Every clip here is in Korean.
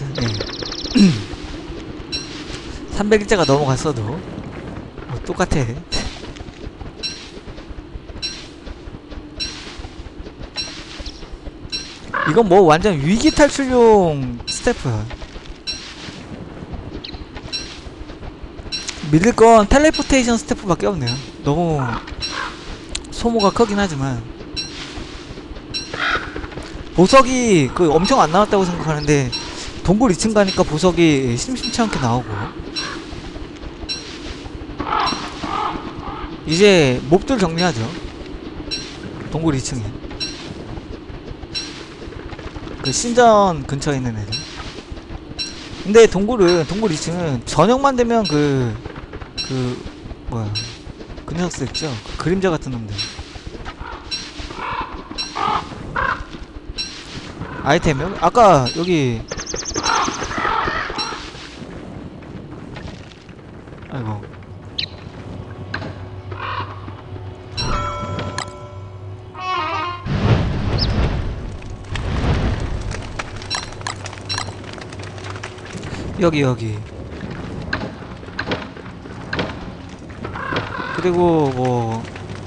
네. 300일자가 넘어갔어도 뭐 똑같아. 이건 뭐 완전 위기 탈출용 스태프야. 믿을 건 텔레포테이션 스태프밖에 없네요. 너무 소모가 크긴 하지만 보석이 그 엄청 안 나왔다고 생각하는데 동굴 2층 가니까 보석이 심심치 않게 나오고 이제 몹들 정리하죠. 동굴 2층에 그 신전 근처에 있는 애들. 근데 동굴은 동굴 2층은 저녁만 되면 그 그 뭐야 그 녀석들 있죠? 그 그림자 같은 놈들. 아이템이요? 아까 여기 여기 여기. 그리고 뭐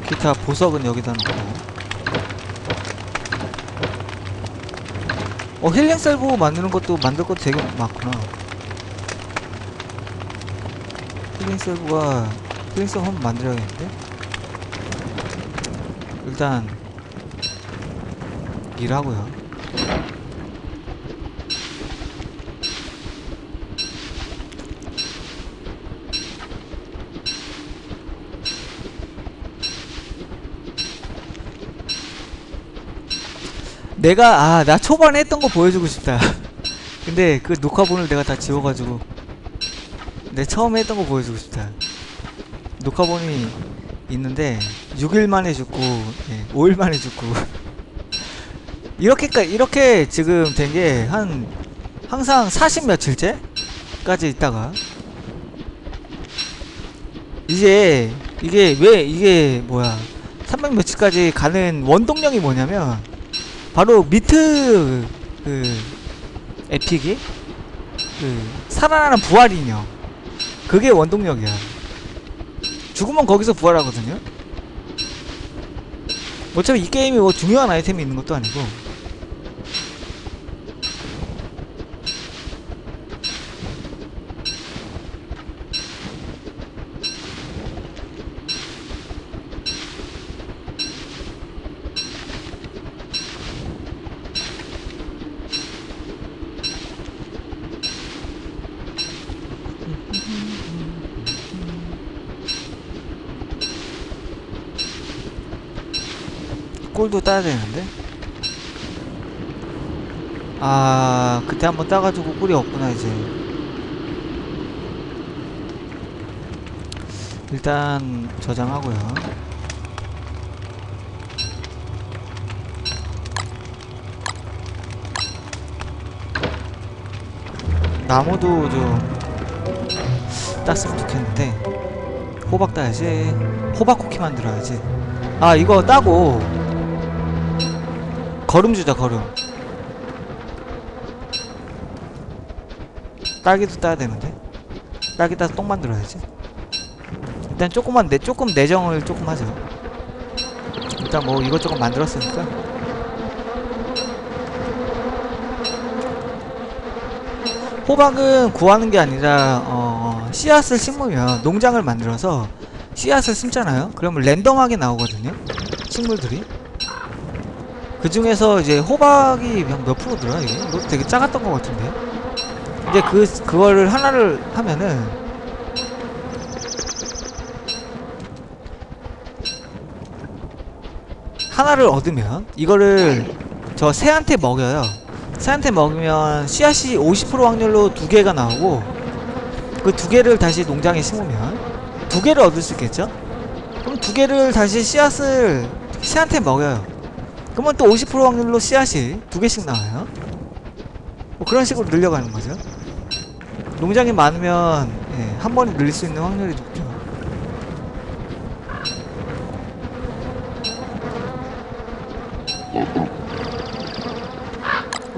기타 보석은 여기다 놓고. 어 힐링 셀보 만드는 것도 만들 것도 되게 많구나. 힐링 셀보가 힐링 셀보 한번 만들어야겠는데? 일단 일하고요 내가 아 나 초반에 했던 거 보여주고 싶다. 근데 그 녹화본을 내가 다 지워가지고 내 처음에 했던 거 보여주고 싶다. 녹화본이 있는데 6일 만에 죽고 예, 5일 만에 죽고. 이렇게까 이렇게 지금 된 게 한 항상 40 며칠째까지 있다가 이제 이게 왜 이게 뭐야? 300 며칠까지 가는 원동력이 뭐냐면 바로 미트 그 에픽이 그 살아나는 부활 인형 그게 원동력이야. 죽으면 거기서 부활하거든요. 어차피 이 게임이 뭐 중요한 아이템이 있는 것도 아니고 꿀도 따야 되는데? 아 그때 한번 따가지고 꿀이 없구나 이제. 일단 저장하고요. 나무도 좀 땄으면 좋겠는데. 호박 따야지. 호박 쿠키 만들어야지. 아 이거 따고 걸음 주자 걸음. 딸기도 따야 되는데? 딸기 따서 똥 만들어야지. 일단 조금만 내 조금 내정을 조금 하죠. 일단 뭐 이것저것 만들었으니까. 호박은 구하는 게 아니라 어, 씨앗을 심으면 농장을 만들어서 씨앗을 심잖아요. 그러면 랜덤하게 나오거든요. 식물들이 그 중에서 이제 호박이 몇, 몇 프로더라 이게? 이것도 되게 작았던 것 같은데 이제 그 그거를 하나를 하면은 하나를 얻으면 이거를 저 새한테 먹여요 새한테 먹으면 씨앗이 50% 확률로 두 개가 나오고 그 두 개를 다시 농장에 심으면 두 개를 얻을 수 있겠죠? 그럼 두 개를 다시 씨앗을 새한테 먹여요 그러면 또 50% 확률로 씨앗이 두 개씩 나와요. 뭐 그런 식으로 늘려가는 거죠. 농장이 많으면 예, 한 번에 늘릴 수 있는 확률이 높죠.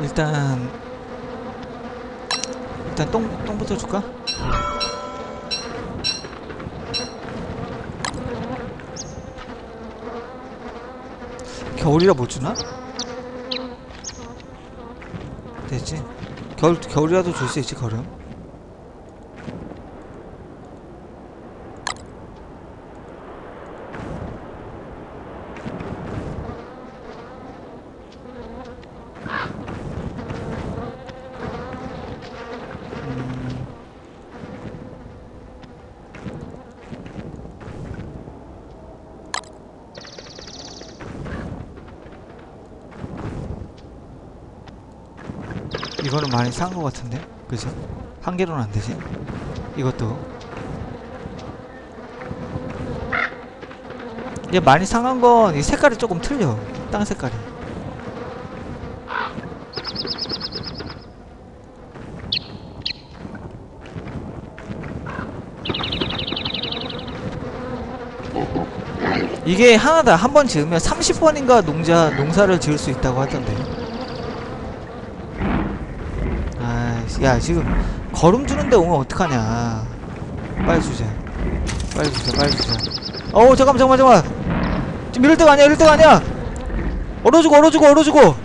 일단 일단 똥 똥부터 줄까? 겨울이라 못 주나? 됐지. 겨울 겨울이라도 줄 수 있지 걸음. 이거는 많이 산것 같은데, 그죠? 한 개로는 안 되지. 이것도. 얘 많이 상한 건 이 색깔이 조금 틀려. 땅 색깔이. 이게 하나다 한 번 지으면 30번인가 농자 농사를 지을 수 있다고 하던데. 아이씨, 야 지금 걸음 주는데 오면 어떡하냐. 빨리 주자. 빨리 주자 빨리 주자. 어우 잠깐만 잠깐만 잠깐만. 지금 이럴 때가 아니야 이럴 때가 아니야. 얼어주고 얼어주고 얼어주고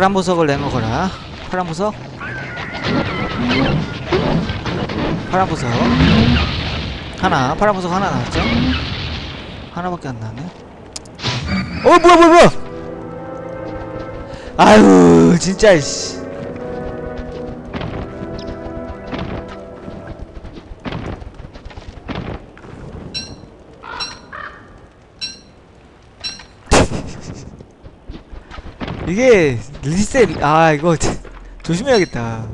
파란 보석을 내먹어라. 파란 보석? 파란 보석. 하나. 파란 보석 하나 나왔죠? 하나밖에 안 나네. 어 뭐야 뭐야 뭐야! 아유 진짜 씨. 이게 리셋 아 이거 조심해야겠다.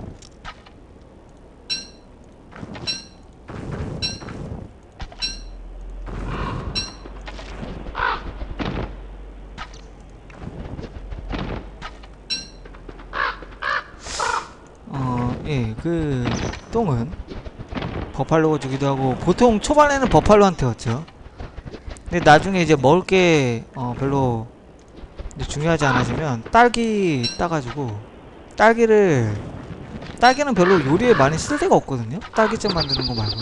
어예그 똥은 버팔로가 주기도 하고 보통 초반에는 버팔로한테 왔죠. 근데 나중에 이제 먹을 게 어, 별로 근데 중요하지 않아지면 딸기 따가지고 딸기를 딸기는 별로 요리에 많이 쓸 데가 없거든요? 딸기잼 만드는 거 말고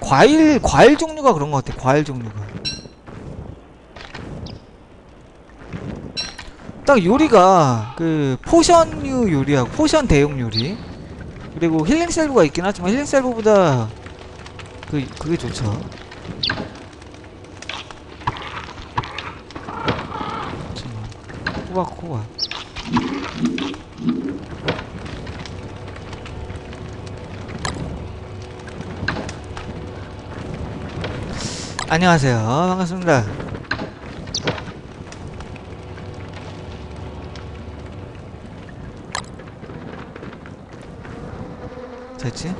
과일 과일 종류가 그런 것 같아 과일 종류가. 딱 요리가 그 potion류 요리하고 potion 대용 요리. 그리고 healing salve가 있긴 하지만 healing salve보다 그 그게 좋죠 호박 안녕하세요. 반갑습니다. 됐지?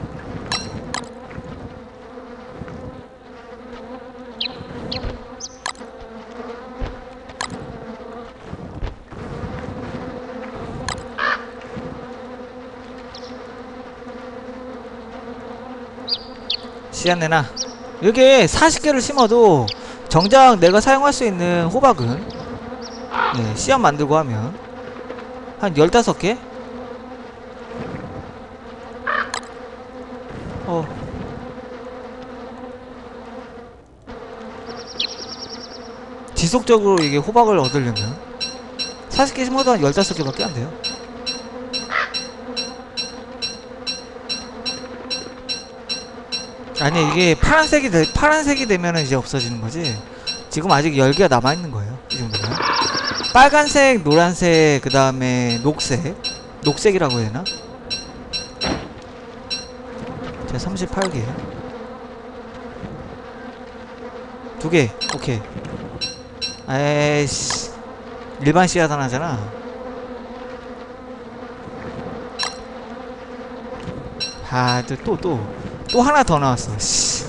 내놔 여기에 40개를 심어도 정작 내가 사용할 수 있는 호박은 네, 씨앗 만들고 하면 한 15개? 어. 지속적으로 이게 호박을 얻으려면 40개 심어도 한 15개밖에 안 돼요 아니 이게 파란색이 되, 파란색이 되면은 이제 없어지는 거지. 지금 아직 열개가 남아 있는 거예요. 이 정도면. 빨간색, 노란색, 그 다음에 녹색, 녹색이라고 해야 되나? 자, 38개. 두 개, 오케이. 에이씨. 일반 씨앗 하나잖아. 아, 또, 또, 또. 또 또 하나 더 나왔어. 씨.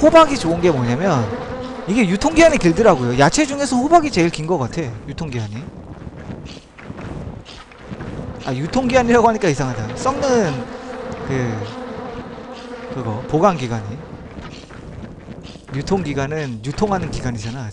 호박이 좋은 게 뭐냐면 이게 유통기한이 길더라고요. 야채 중에서 호박이 제일 긴 것 같아 유통기한이. 아 유통기한이라고 하니까 이상하다. 썩는 그 그거 보관기간이. 유통기간은 유통하는 기간이잖아.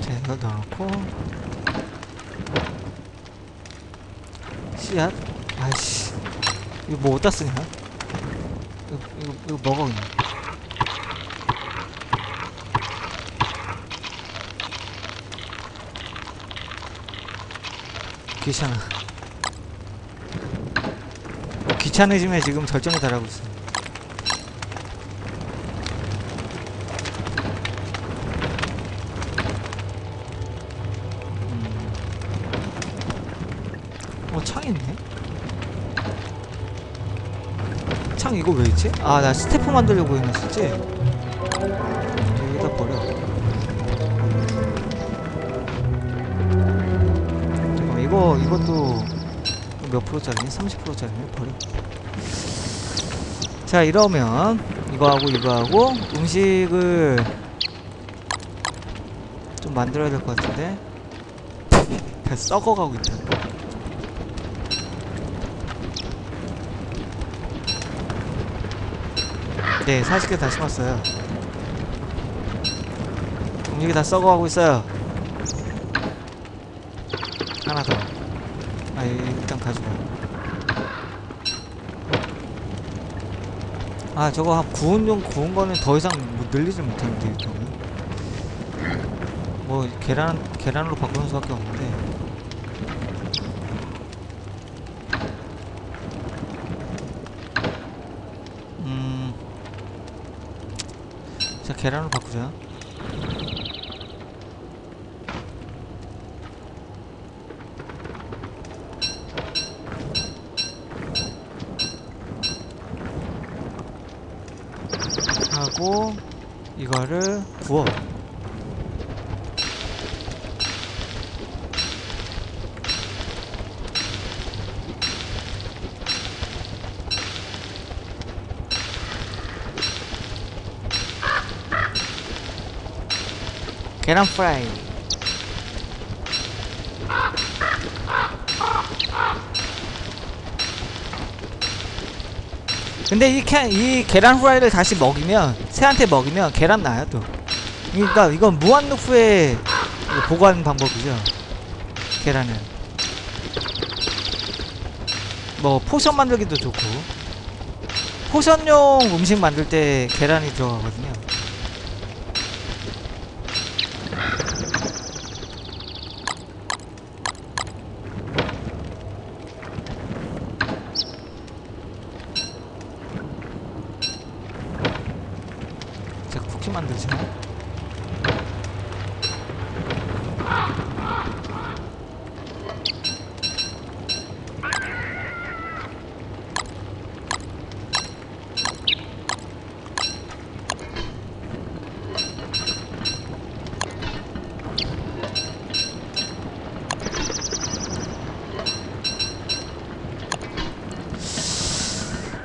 자, 이거 넣어놓고 씨앗? 아이씨 이거 뭐 어디다 쓰냐? 이거, 이거, 이거 먹어 그냥. 귀찮아. 귀찮으시면 지금 절정에 달하고 있어 어, 있지? 아, 나 스태프 만들려고 해놨었지? 여기다 버려. 잠깐만, 이거, 이것도 몇 프로짜리니? 30%짜리네? 버려. 자, 이러면 이거하고 이거하고 음식을 좀 만들어야 될 것 같은데? 다 썩어가고 있다. 네, 40개 다 심었어요. 음식이 다 썩어가고 있어요. 하나 더. 아, 이- 일단 가지고. 아, 저거 한 구운 용 구운 거는 더 이상 뭐 늘리지 못하는데 이거는. 뭐 계란 계란으로 바꾸는 수밖에 없는데. 계란으로 바꾸자. 하고 이거를 구워. 계란 프라이. 근데 이, 캐, 이 계란 후라이를 다시 먹이면 새한테 먹이면 계란 나요 또. 그러니까 이건 무한 루프의 그 보관 방법이죠. 계란은. 뭐 potion 만들기도 좋고. potion용 음식 만들 때 계란이 들어가거든요. 제가 쿠키 만들지.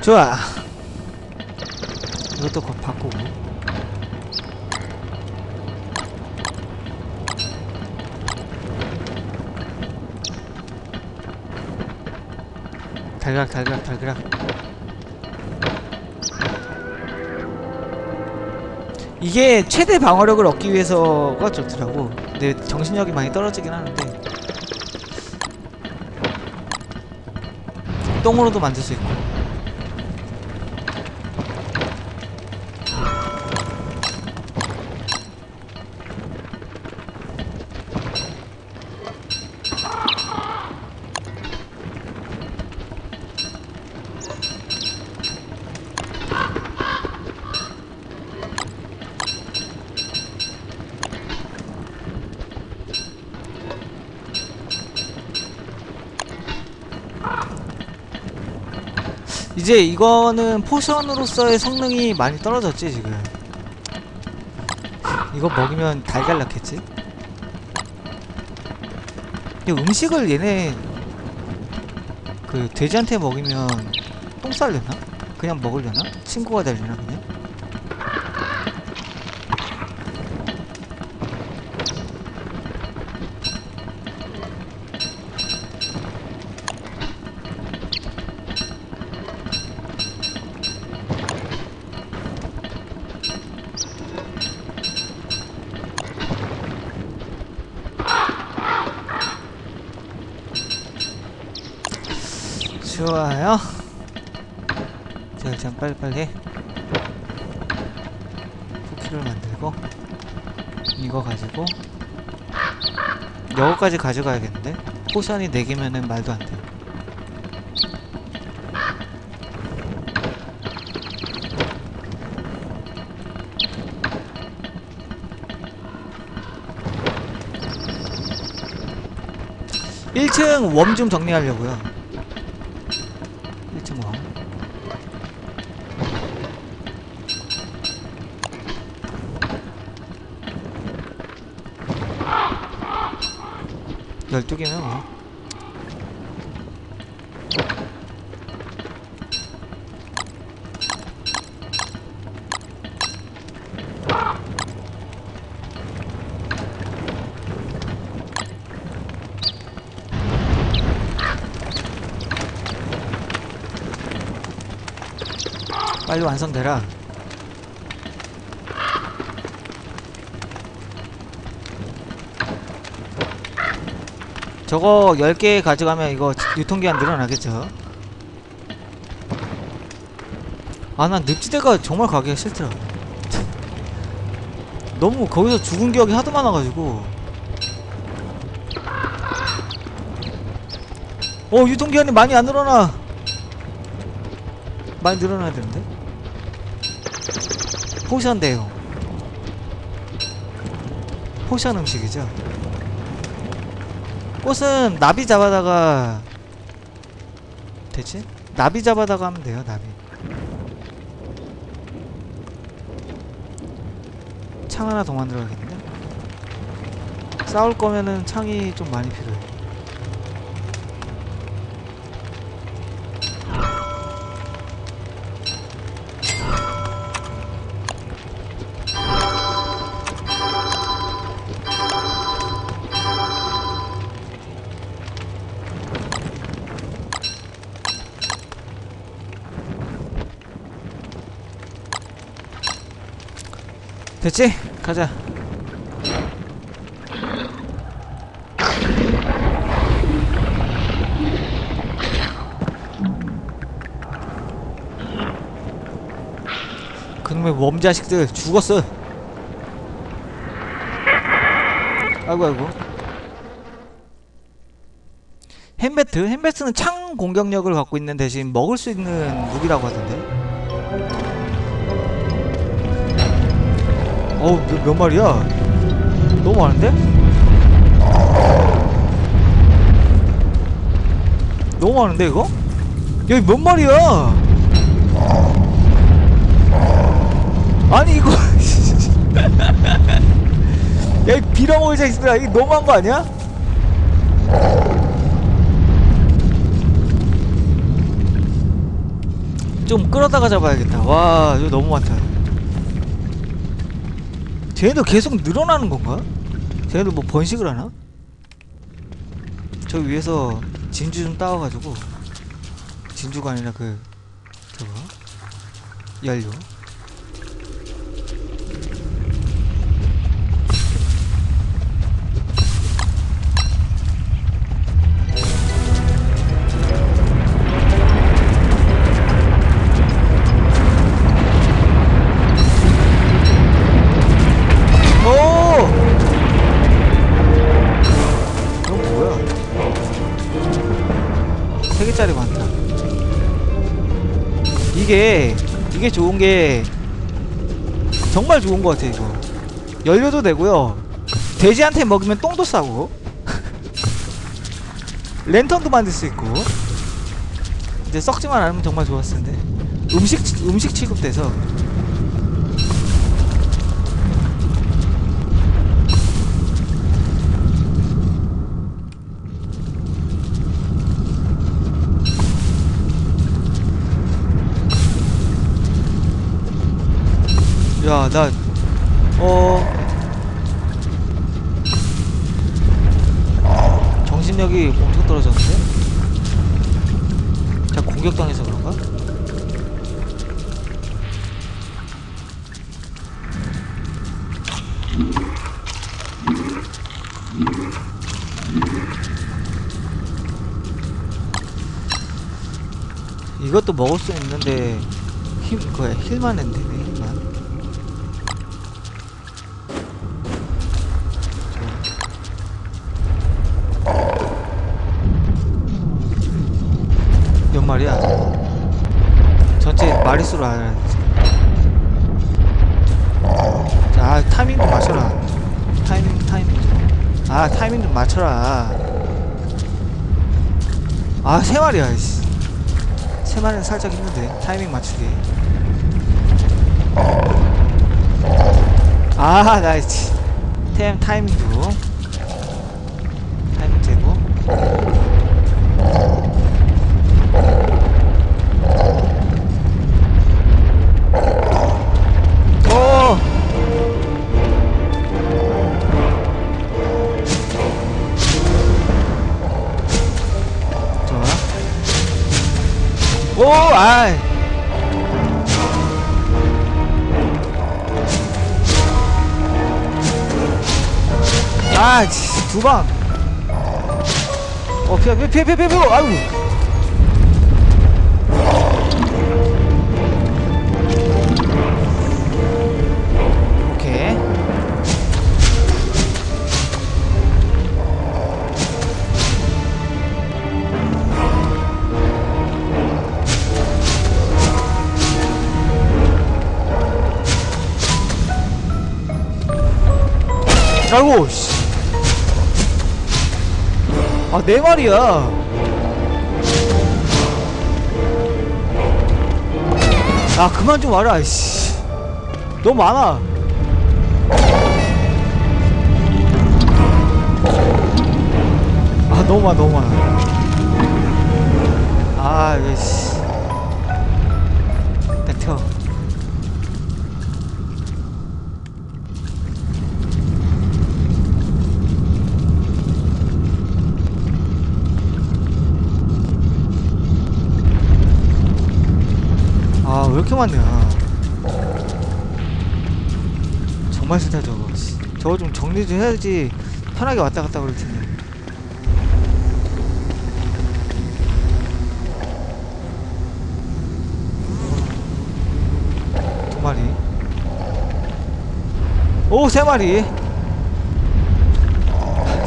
좋아. 이것도 거- 바꾸고. 달그락 달그락 달그락 이게 최대 방어력을 얻기 위해서가 좋더라고 근데 정신력이 많이 떨어지긴 하는데 똥으로도 만들 수 있고 이제 이거는 포션으로서의 성능이 많이 떨어졌지 지금 이거 먹이면 달걀? 근데 음식을 얘네 그 돼지한테 먹이면 똥 쌀려나? 그냥 먹으려나? 친구가 되려나 그냥? 좋아요. 자, 일단 빨리빨리 쿠키를 만들고 이거 가지고 이거까지 가져가야겠는데? 포션이 4개면은 말도 안 돼. 일층웜 좀 정리하려고요. 12개면 뭐. 빨리 완성되라. 저거 10개 가져가면 이거 유통기한 늘어나겠죠? 아, 난 늪지대가 정말 가기가 싫더라. 너무 거기서 죽은 기억이 하도 많아가지고. 어, 유통기한이 많이 안 늘어나. 많이 늘어나야 되는데? potion 대용. potion 음식이죠. 꽃은 나비 잡아다가 되지? 나비 잡아다가 하면 돼요 나비. 창 하나 더 만들어야겠네 싸울 거면은 창이 좀 많이 필요해 됐지? 가자 그놈의 웜 자식들 죽었어 아이고 아이고 햄베트? 햄베트는 창 공격력을 갖고 있는 대신 먹을 수 있는 무기라고 하던데 어우 몇, 몇 마리야? 너무 많은데? 너무 많은데 이거? 여기 몇 마리야? 아니 이거 야이 빌어먹을 자식들아 이게 너무한 거 아니야? 좀 끌어다가 잡아야겠다 와 이거 너무 많다 쟤네도 계속 늘어나는 건가? 쟤네도 뭐 번식을 하나? 저 위에서 진주 좀 따와가지고 진주가 아니라 그 저거 연료 게 이게 좋은 게 정말 좋은 것 같아 이거. 연료도 되고요. 돼지한테 먹으면 똥도 싸고 랜턴도 만들 수 있고 근데 썩지만 않으면 정말 좋았을 텐데 음식 취- 음식 취급돼서 야, 나, 어, 정신력이 엄청 떨어졌는데? 자, 공격당해서 그런가? 이것도 먹을 수 있는데 힘, 그거야 힐만 했네 힐 마리야. 세 마리는 살짝 힘든데. 타이밍 맞추기. 아, 나이스. 템 타이밍 좀. 두 방. 어, 피해, 피해, 피해, 피해, 피해, 아이고. 오케이. 아이고, 씨. 아, 네 마리야. 아, 그만 좀 와라, 씨. 너무 많아. 아, 너무 많아, 너무 많아. 아, 이씨 정리 좀 해야지 편하게 왔다 갔다 그럴 텐데. 두 마리. 오, 세 마리.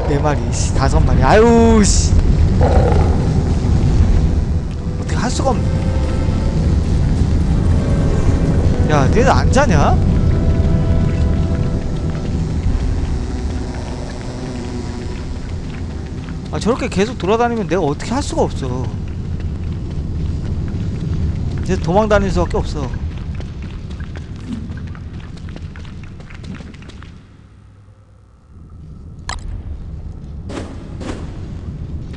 네 마리, 씨, 다섯 마리. 아유, 씨. 어떻게 할 수가 없네. 야, 니네 안 자냐? 아, 저렇게 계속 돌아다니면 내가 어떻게 할 수가 없어. 이제 도망 다닐 수밖에 없어.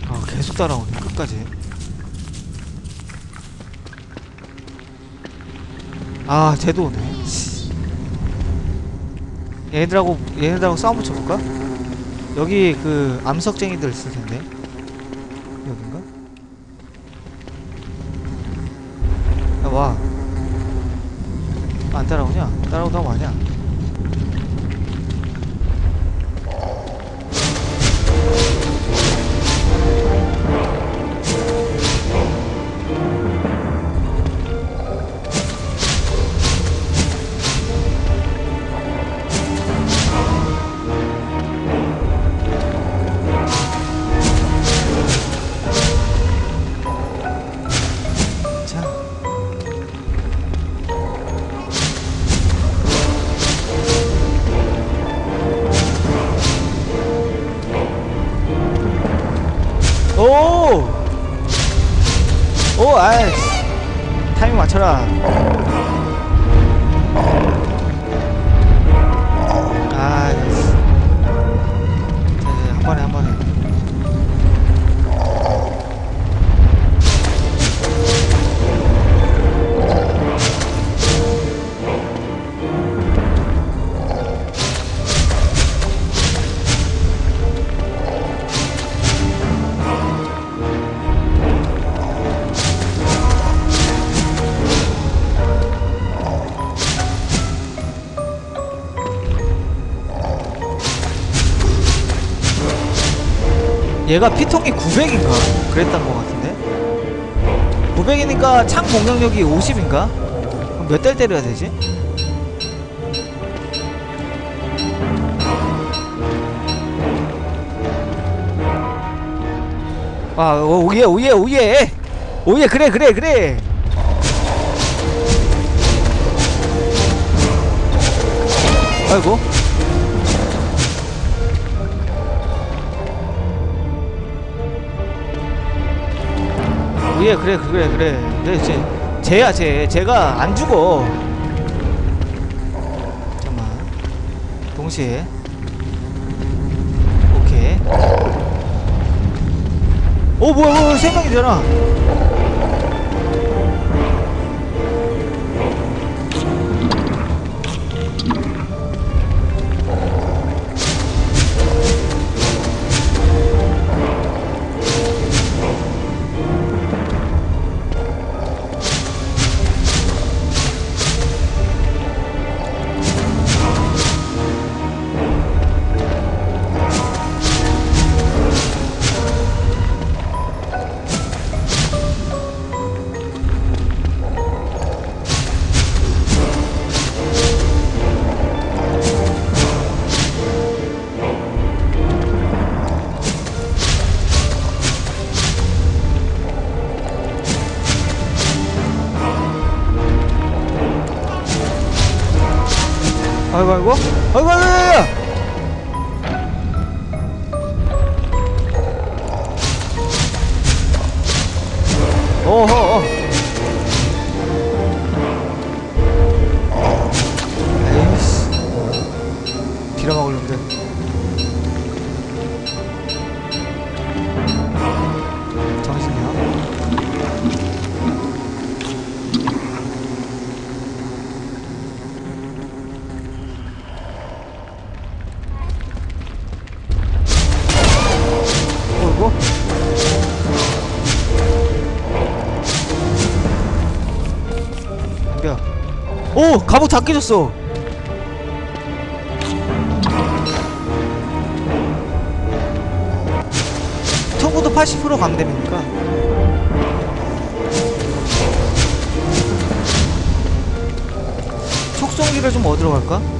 아, 계속 따라오네, 끝까지. 아, 쟤도 오네. 씨. 얘네들하고, 얘네들하고 싸움 붙여볼까? 여기 그 암석쟁이들 있을 텐데. 공격력이 50인가? 그럼 몇 달 때려야 되지? 아 오, 오예 오예 오예 오예 그래 그래 그래 아이고 예 그래 그래 그래 그래 쟤 쟤야 쟤 쟤가 안 죽어. 잠깐만. 동시에. 오케이. 오 뭐야 뭐야 세 명이잖아 오! 갑옷 다 깨졌어 투구도 80% 감됨이니까 촉성기를 좀 얻으러 갈까?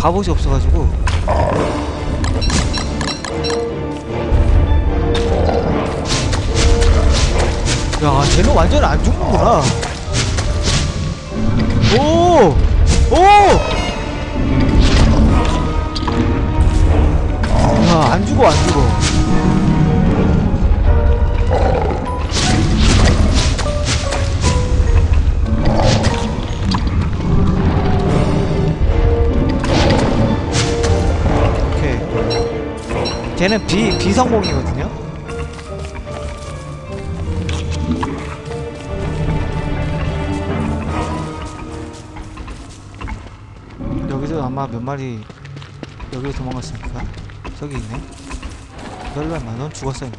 갑옷이 없어가지고 야 쟤는 완전 안 죽는구나 오! 오! 야, 안 죽어, 안 죽어. 걔는 비, 비성공이거든요? 여기서 아마 몇 마리 여기로 도망갔으니까? 저기 있네. 임마 넌 죽었어 임마.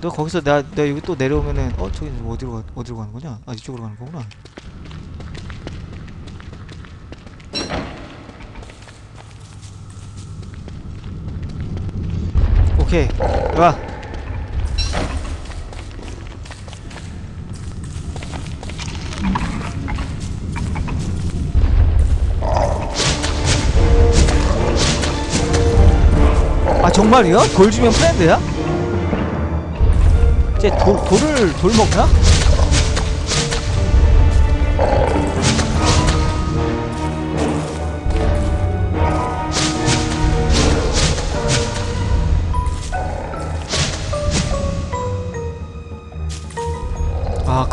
너 거기서 내가, 내가 여기 또 내려오면은 어 저기 어디로 가, 어디로 가는 거냐 아 이쪽으로 가는 거구나 오케이 와 아 정말이요? 돌 주면 프렌드야? 쟤 돌, 돌을 돌 먹나?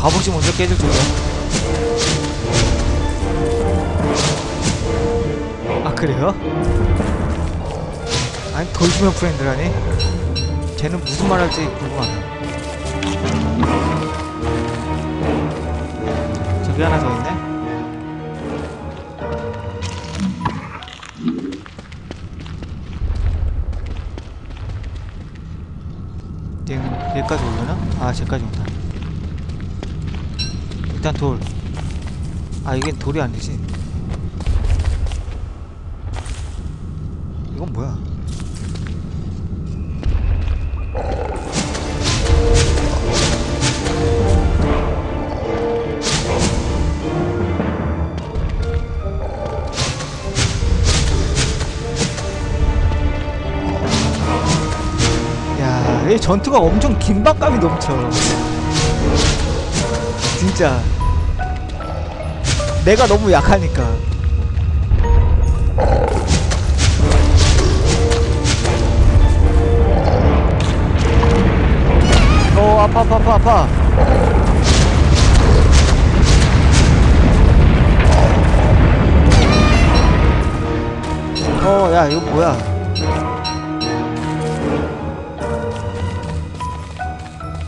갑옷이 먼저 깨질 줄이야. 아 그래요? 아니 돌주면 프렌드라니? 쟤는 무슨 말 할지 궁금하다. 저기 하나 더 있네. 얘는 얘까지 오려나? 아 쟤까지. 일단 돌. 아 이게 돌이 아니지. 이건 뭐야? 야, 이 전투가 엄청 긴박감이 넘쳐. 진짜. 내가 너무 약하니까. 어, 아파, 아파, 아파, 아파. 어, 야, 이거 뭐야.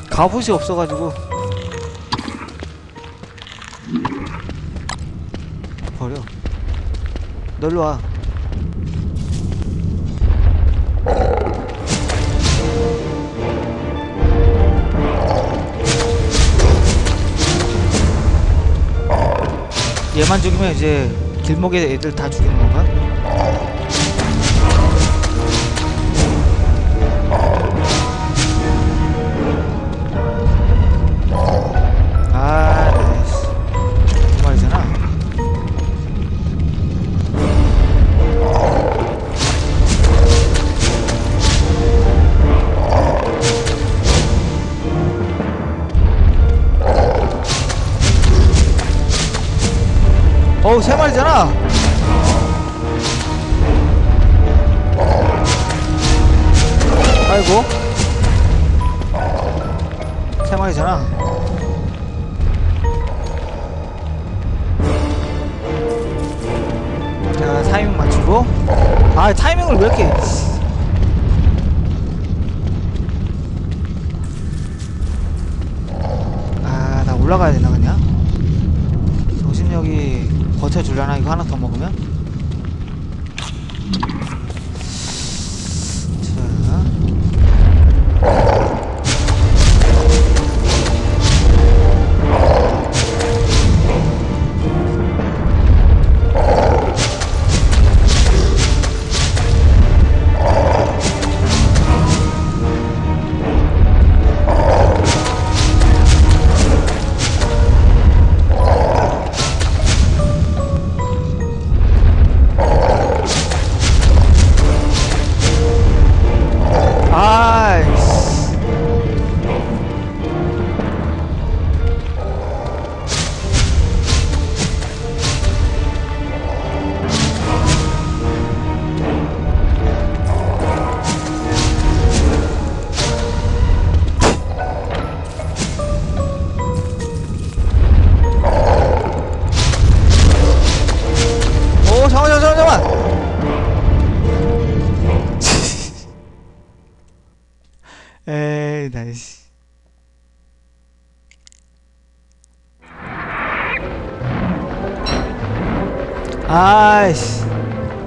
갑옷이 없어가지고 널로 와 얘만 죽이면 이제 길목에 애들 다 죽이는 건가?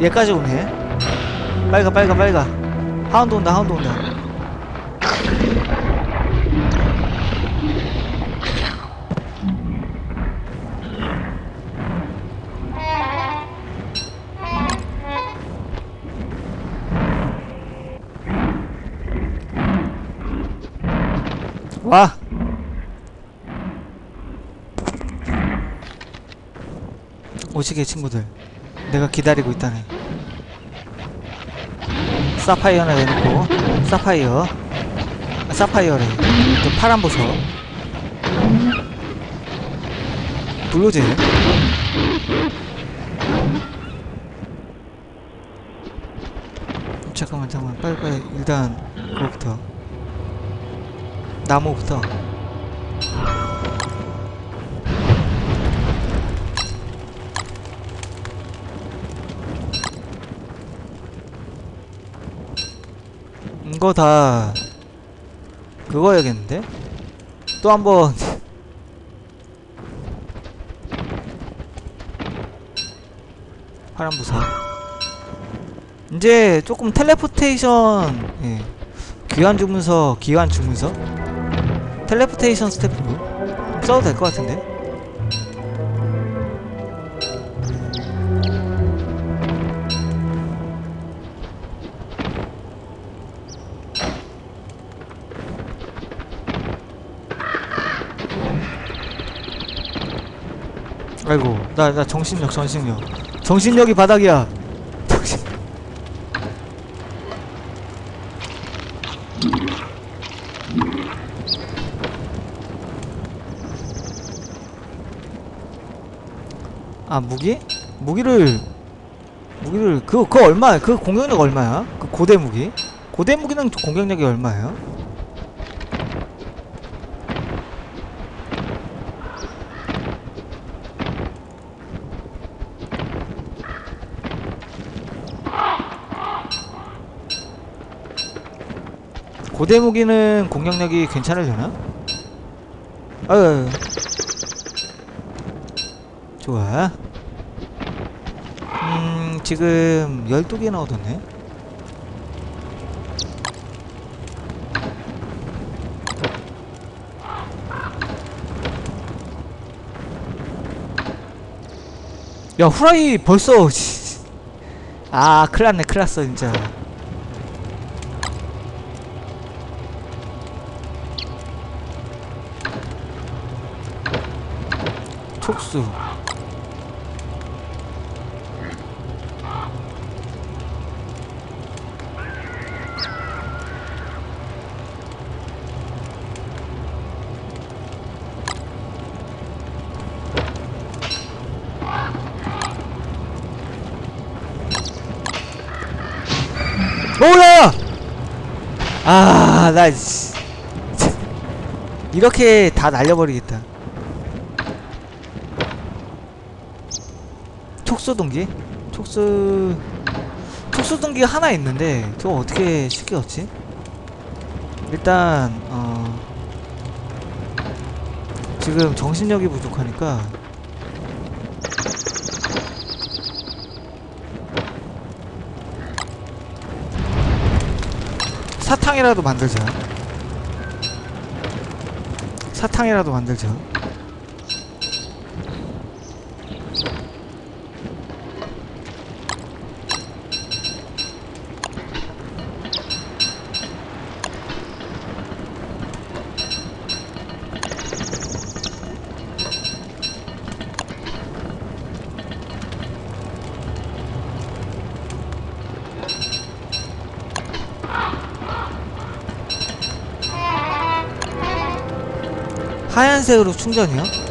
얘까지 오네. 빨리 가 빨리 가 빨리 가. 하운드 온다 하운드 온다. 와. 오시게 친구들. 내가 기다리고 있다네 사파이어나 내놓고 사파이어. 아, 사파이어래. 또 파란 보석. 블루제. 잠깐만 잠깐만. 빨리빨리. 일단 그거부터. 나무부터 이거 다 그거야겠는데? 또 한 번. 파란 부사. 이제 조금 teleportation 예. 귀환 주문서 귀환 주문서. teleportation staff 좀 써도 될 것 같은데 아이고 나 나 정신력 정신력 정신력이 바닥이야 정신 아 무기? 무기를 무기를 그 그거 얼마야? 그 공격력 얼마야? 그 고대 무기? 고대 무기는 공격력이 얼마예요? 고대 무기는 공격력이 괜찮으려나? 아유. 좋아. 음, 지금 12개나 얻었네. 야, 후라이 벌써. 씨. 아, 큰일났네, 큰일났어, 진짜. 촉수. 오야! 아, 나 씨. 이렇게 다 날려버리겠다. 촉수동기? 촉수 촉수동기가 하나 있는데 저거 어떻게 쉽게 얻지? 일단 어 지금 정신력이 부족하니까 사탕이라도 만들자 사탕이라도 만들자 하얀색으로 충전이요?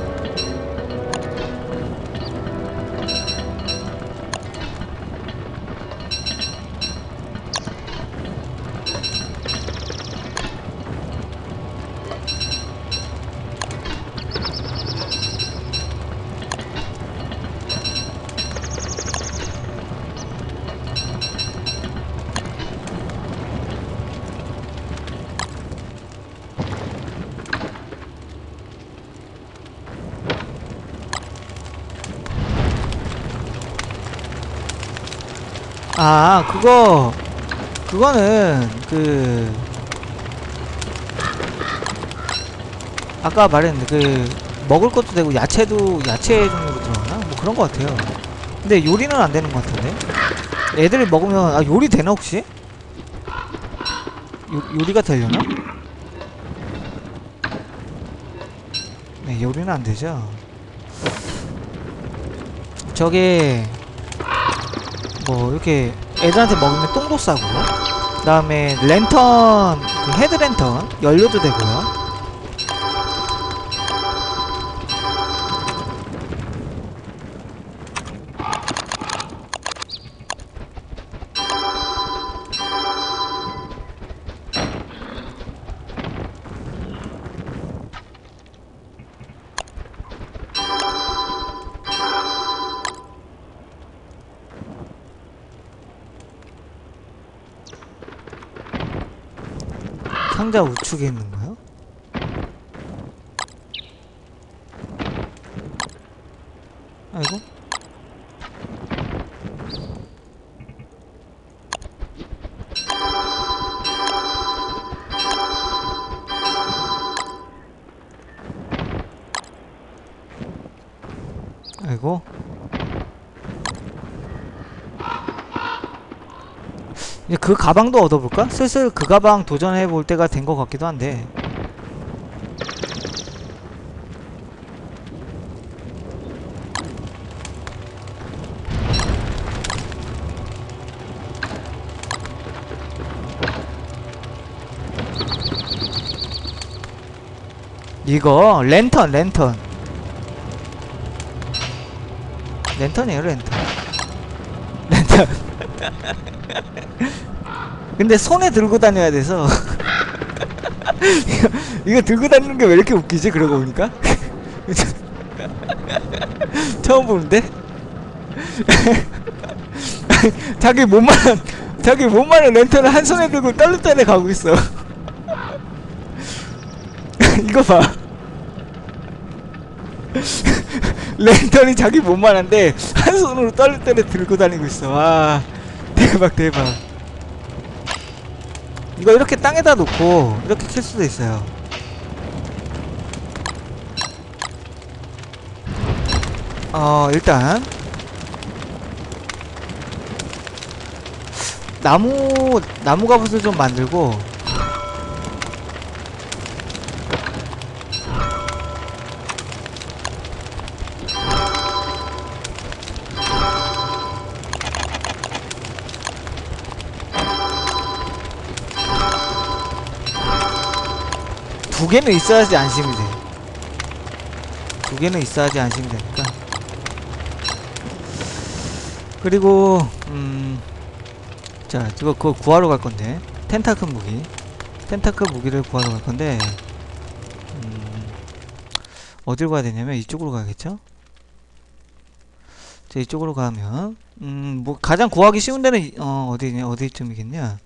아 그거 그거는 그 아까 말했는데 그 먹을 것도 되고 야채도 야채 종류로 들어가나? 뭐 그런 것 같아요. 근데 요리는 안 되는 것 같은데? 애들이 먹으면 아 요리 되나 혹시? 요, 요리가 되려나? 네 요리는 안 되죠. 저게 뭐 이렇게 애들한테 먹으면 똥도 싸고 그 다음에 랜턴 그 헤드랜턴 연료도 되고요 상자 우측에 있는 거 그 가방도 얻어볼까? 슬슬 그 가방 도전해 볼 때가 된 것 같기도 한데. 이거 랜턴 랜턴 랜턴이에요 랜턴 랜턴 근데 손에 들고 다녀야 돼서. 이거, 이거 들고 다니는 게 왜 이렇게 웃기지? 그러고 보니까. 처음 보는데? 자기 몸만 자기 몸만한 랜턴을 한 손에 들고 떨리떨리 가고 있어. 이거 봐. 랜턴이 자기 몸만한데 한 손으로 떨리떨리 들고 다니고 있어. 와 대박 대박 이거 이렇게 땅에다 놓고 이렇게 킬 수도 있어요. 어 일단. 나무 나무 갑옷을 좀 만들고 두 개는 있어야지 안심이 돼. 두 개는 있어야지 안심이 되니까. 그리고 음, 자, 이거 그거 구하러 갈 건데 텐타클 무기, 텐타클 무기를 구하러 갈 건데 음, 어디로 가야 되냐면 이쪽으로 가야겠죠? 자, 이쪽으로 가면 음, 뭐 가장 구하기 쉬운 데는 이- 어, 어디냐, 어디쯤이겠냐?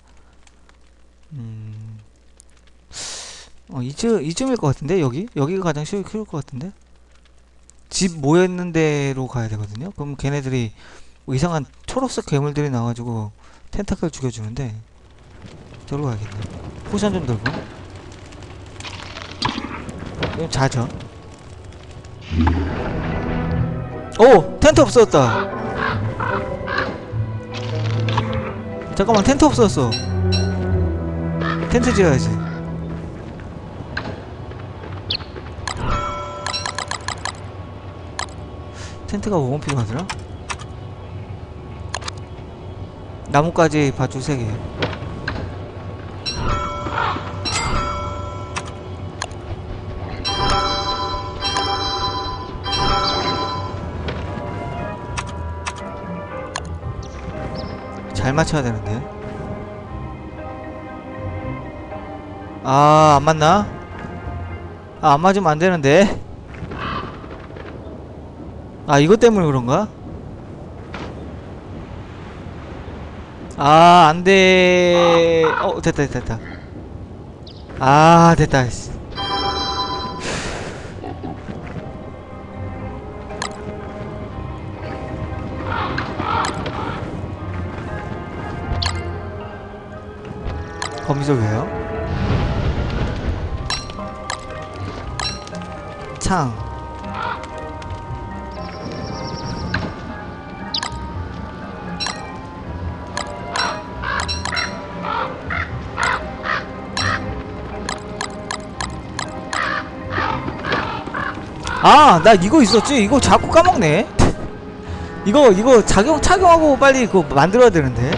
음. 어, 이쯤, 이쯤일 것 같은데, 여기? 여기가 가장 쉬울, 것 같은데? 집 모여있는 데로 가야 되거든요? 그럼 걔네들이 뭐 이상한 초록색 괴물들이 나와가지고 tentacle 죽여주는데, 저로 가야겠네. potion 좀 들고. 그럼 자죠. 오! 텐트 없어졌다! 잠깐만, 텐트 없어졌어. 텐트 지어야지. 텐트가 5원 필요하더라? 나뭇가지 밧줄 3개 잘 맞춰야 되는데 아 안맞나? 아 안맞으면 안되는데 아 이것 때문에 그런가? 아 안돼 어 됐다 됐다 아 됐다 씨. 거미줄 왜요? 창 아, 나 이거 있었지? 이거 자꾸 까먹네? 이거, 이거 작용, 착용하고 빨리 그거 만들어야 되는데.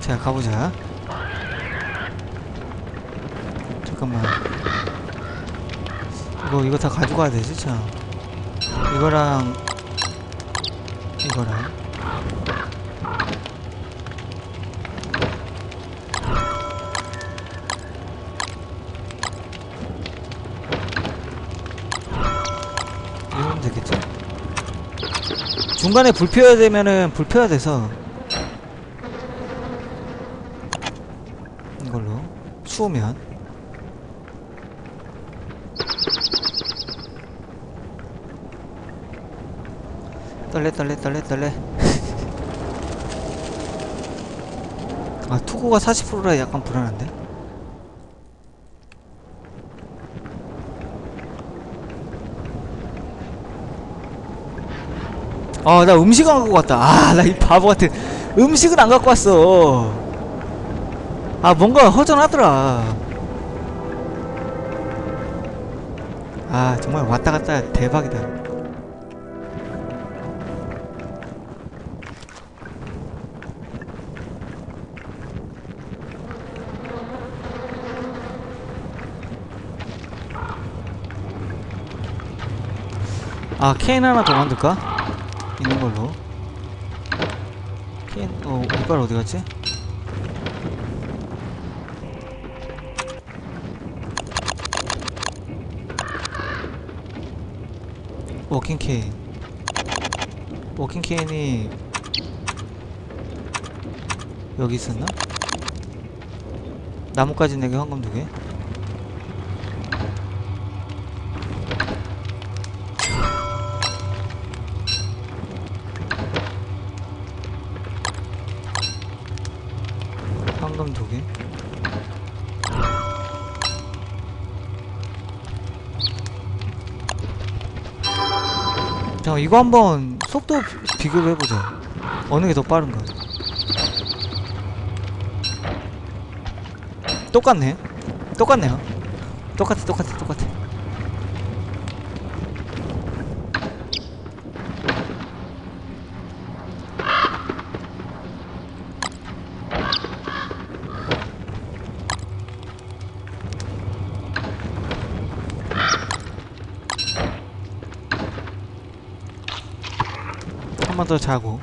자, 가보자. 잠깐만. 이거, 이거 다 가져가야 되지, 참. 이거랑, 이거랑. 중간에 불 펴야 되면은 불 펴야 돼서. 이걸로 추우면. 떨래 떨래 떨래 떨래 아 투구가 40%라 약간 불안한데 아 나 음식 안 갖고 왔다. 아 나 이 바보 같은 음식을 안 갖고 왔어. 아 뭔가 허전하더라. 아 정말 왔다 갔다 대박이다. 아 cane 하나 더 만들까? 있는 걸로 cane 어 이빨 어디 갔지? walking cane walking cane이 여기 있었나? 나뭇가지 4개 황금 2개 황금 2개? 자 이거 한번 속도 비- 비교를 해보자. 어느 게 더 빠른가? 똑같네. 똑같네요. 똑같아 똑같아 똑같아 더 자고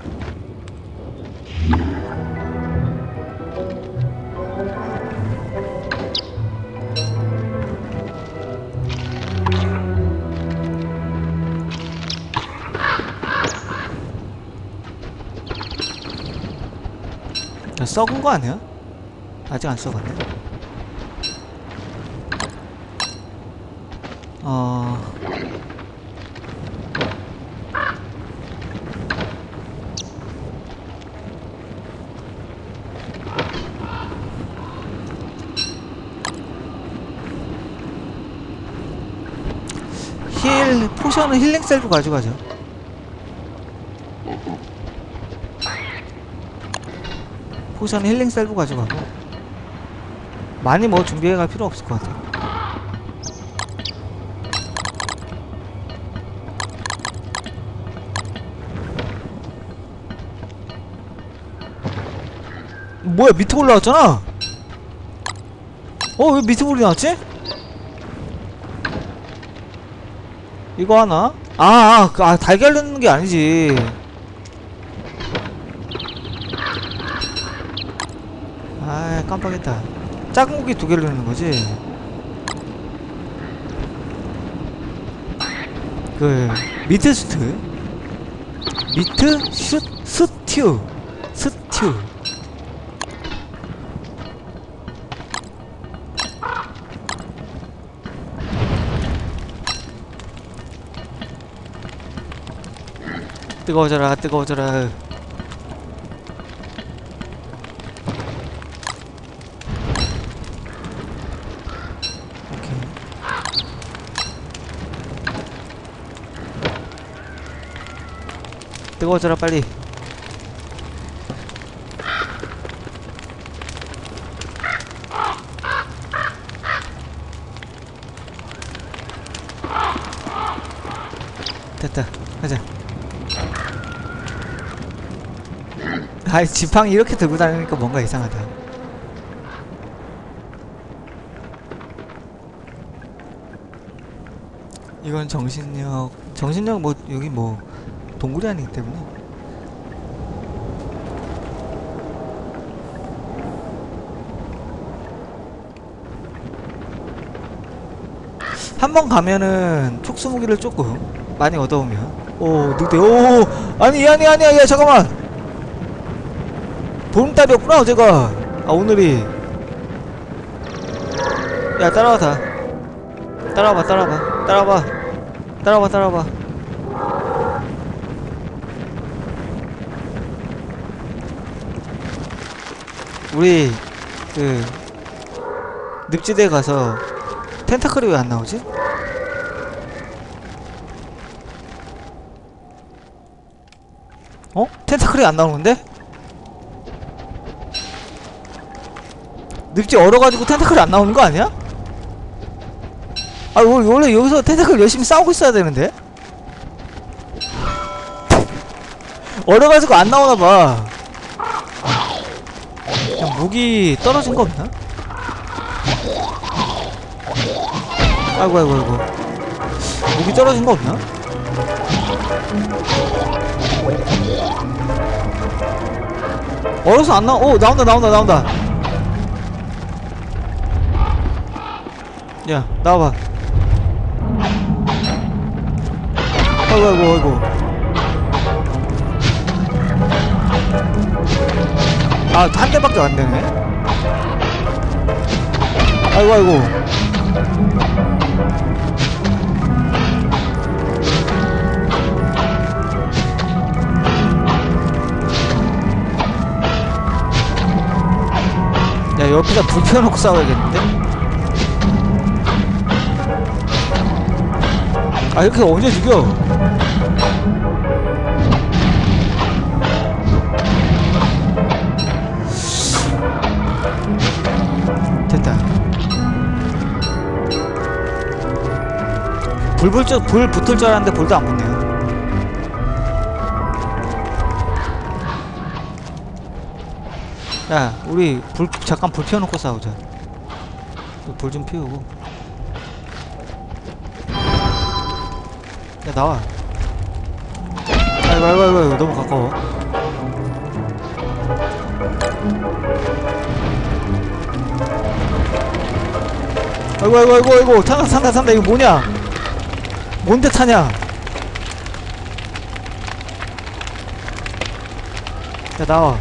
야, 썩은 거 아니야? 아직 안 썩었네. 어. heal potion은 healing salve도 가져가죠. potion은 healing salve도 가져가고 많이 뭐 준비해갈 필요 없을 것 같아. 뭐야 밑에 올라왔잖아. 어 왜 밑에 불이 나왔지? 이거 하나? 아, 아, 그, 아 달걀 넣는 게 아니지. 아, 깜빡했다. 작은 고기 두 개를 넣는 거지. 그 meat 스트, meat 슈 스튜, 스튜. 뜨거워져라, 뜨거워져라. 뜨거워져라 빨리. 됐다. 가자. 아이 지팡이 이렇게 들고 다니니까 뭔가 이상하다. 이건 정신력 정신력 뭐 여기 뭐 동굴이 아니기 때문에. 한 번 가면은 촉수 무기를 조금 많이 얻어오면. 오 늑대. 오 아니 아니 아니야 야 잠깐만 보름달이었구나 어제가 아 오늘이 야 따라와 다 따라와봐 따라와봐 따라와봐 따라와봐 따라와봐 우리 그 늪지대 가서 텐타클이 왜 안 나오지? 어? 텐타클이 안 나오는데? 늪지 얼어가지고 텐타클이 안 나오는 거 아니야? 아 원- 원래 여기서 텐타클 열심히 싸우고 있어야 되는데? 얼어가지고 안 나오나봐 그냥 무기 떨어진 거 없나? 아이고 아이고 아이고 무기 떨어진 거 없나? 얼어서 안 나오 오 나온다 나온다 나온다 야 나와봐. 아이고 아이고 아이고. 아한 대밖에 안 되네. 아이고 아이고. 야 옆에다 불 펴놓고 싸워야겠는데? 아 이렇게 언제 죽여? 됐다. 불, 불, 줄- 불 붙을 줄 알았는데 불도 안 붙네요. 야 우리 불 잠깐 불 피워놓고 싸우자. 불 좀 피우고 나와. 아이고 아이고 아이고 너무 가까워. 아이고 아이고 아이고 아이고 탄다 탄다 탄다 이거 뭐냐? 뭔데 타냐? 야 나와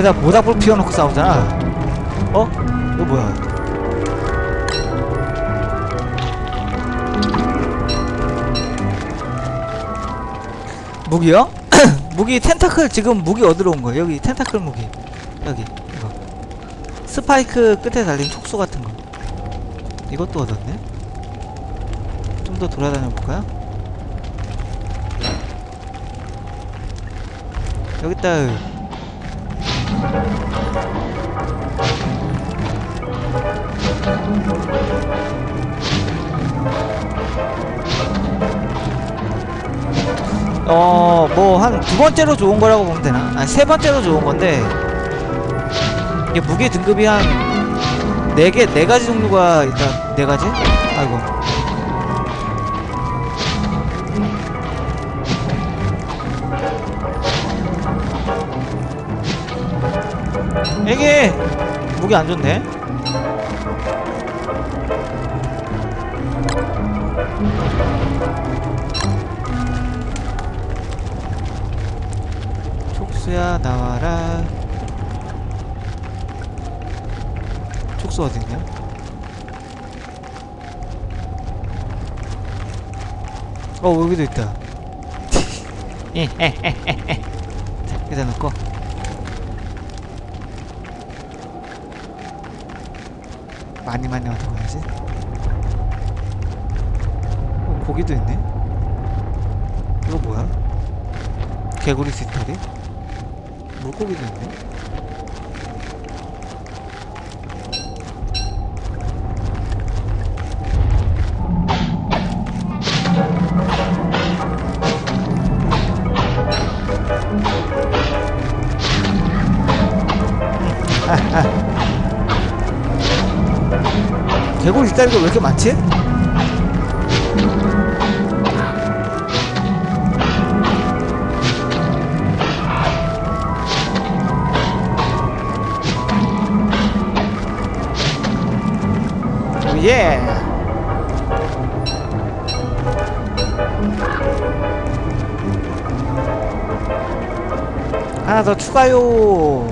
옆에다 모닥불 피워놓고 싸우잖아. 어? 이거 뭐야? 무기요? 무기 텐타클 지금 무기 어디로 온 거예요? 여기 텐타클 무기. 여기 이거. 스파이크 끝에 달린 촉수 같은 거. 이것도 얻었네. 좀 더 돌아다녀 볼까요? 여기 있다. 어, 뭐 한 두 번째로 좋은 거라고 보면 되나? 아니 세 번째로 좋은 건데 이게 무게 등급이 한 네 개, 네 가지 종류가 있다. 네 가지? 아이고. 이게 무게 안 좋네. 촉수야 나와라. 촉수 어딨냐? 어 여기도 있다. 자, 여기다 놓고. 많이 많이 얻어가야지. 어, 고기도 있네. 이거 뭐야? 개구리 뒷다리? 물고기도 있네 개구리 딸기 왜 이렇게 많지? 예. 하나 더 추가요.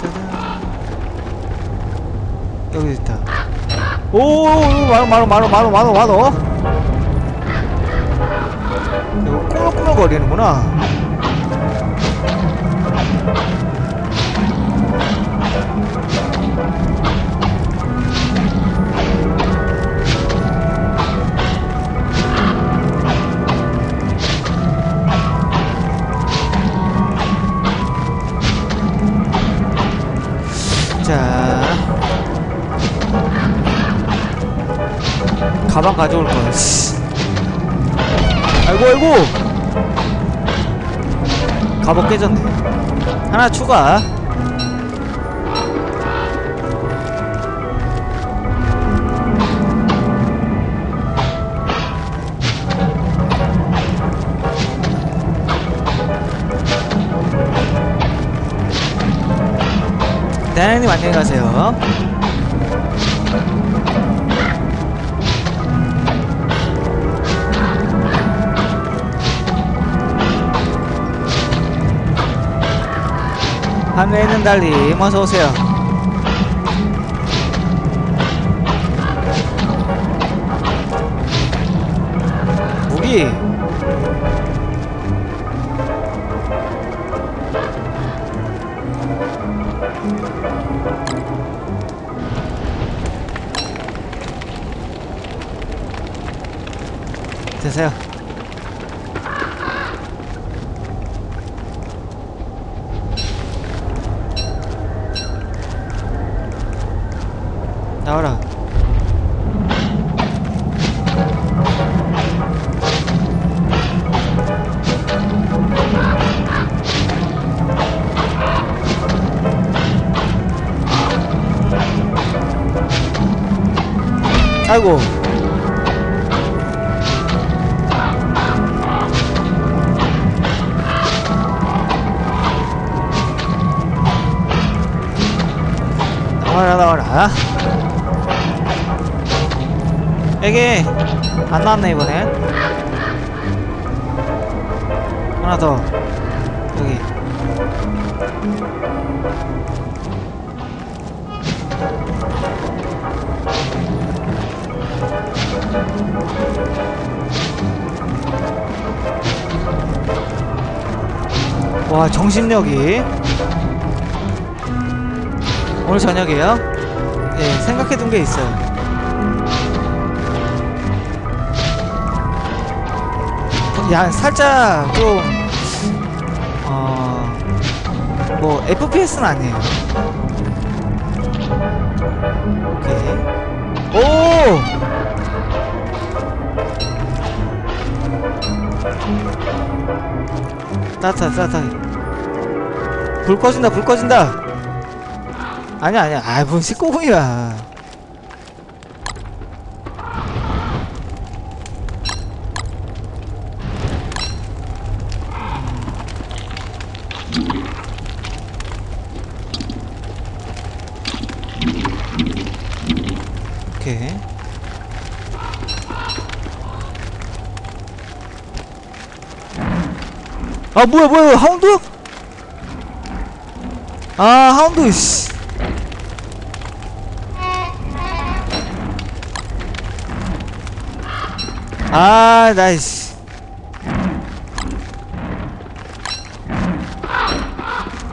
짜잔. 여기 있다. 오, 많어, 많어, 많어, 많어. 이거 꾸물꾸물 거리는구나. 가져올 걸. 씨. 아이고 아이고. 가방 깨졌네. 하나 추가. 대장님 안녕히 가세요. 하늘에 있는 달님 어서 오세요. 무기 안 나왔네 이번엔 하나 더 여기 와 정신력이 오늘 저녁이에요? 예, 생각해둔 게 있어요. 야, 살짝 좀, 어, 뭐, FPS는 아니에요. 오케이. 오! 따뜻하, 따뜻하게. 불 꺼진다, 불 꺼진다! 아니야 아니야 아 무슨 19분이야 오케이 아 뭐야 뭐야 하운드? 아 하운드 씨 아, 나이스.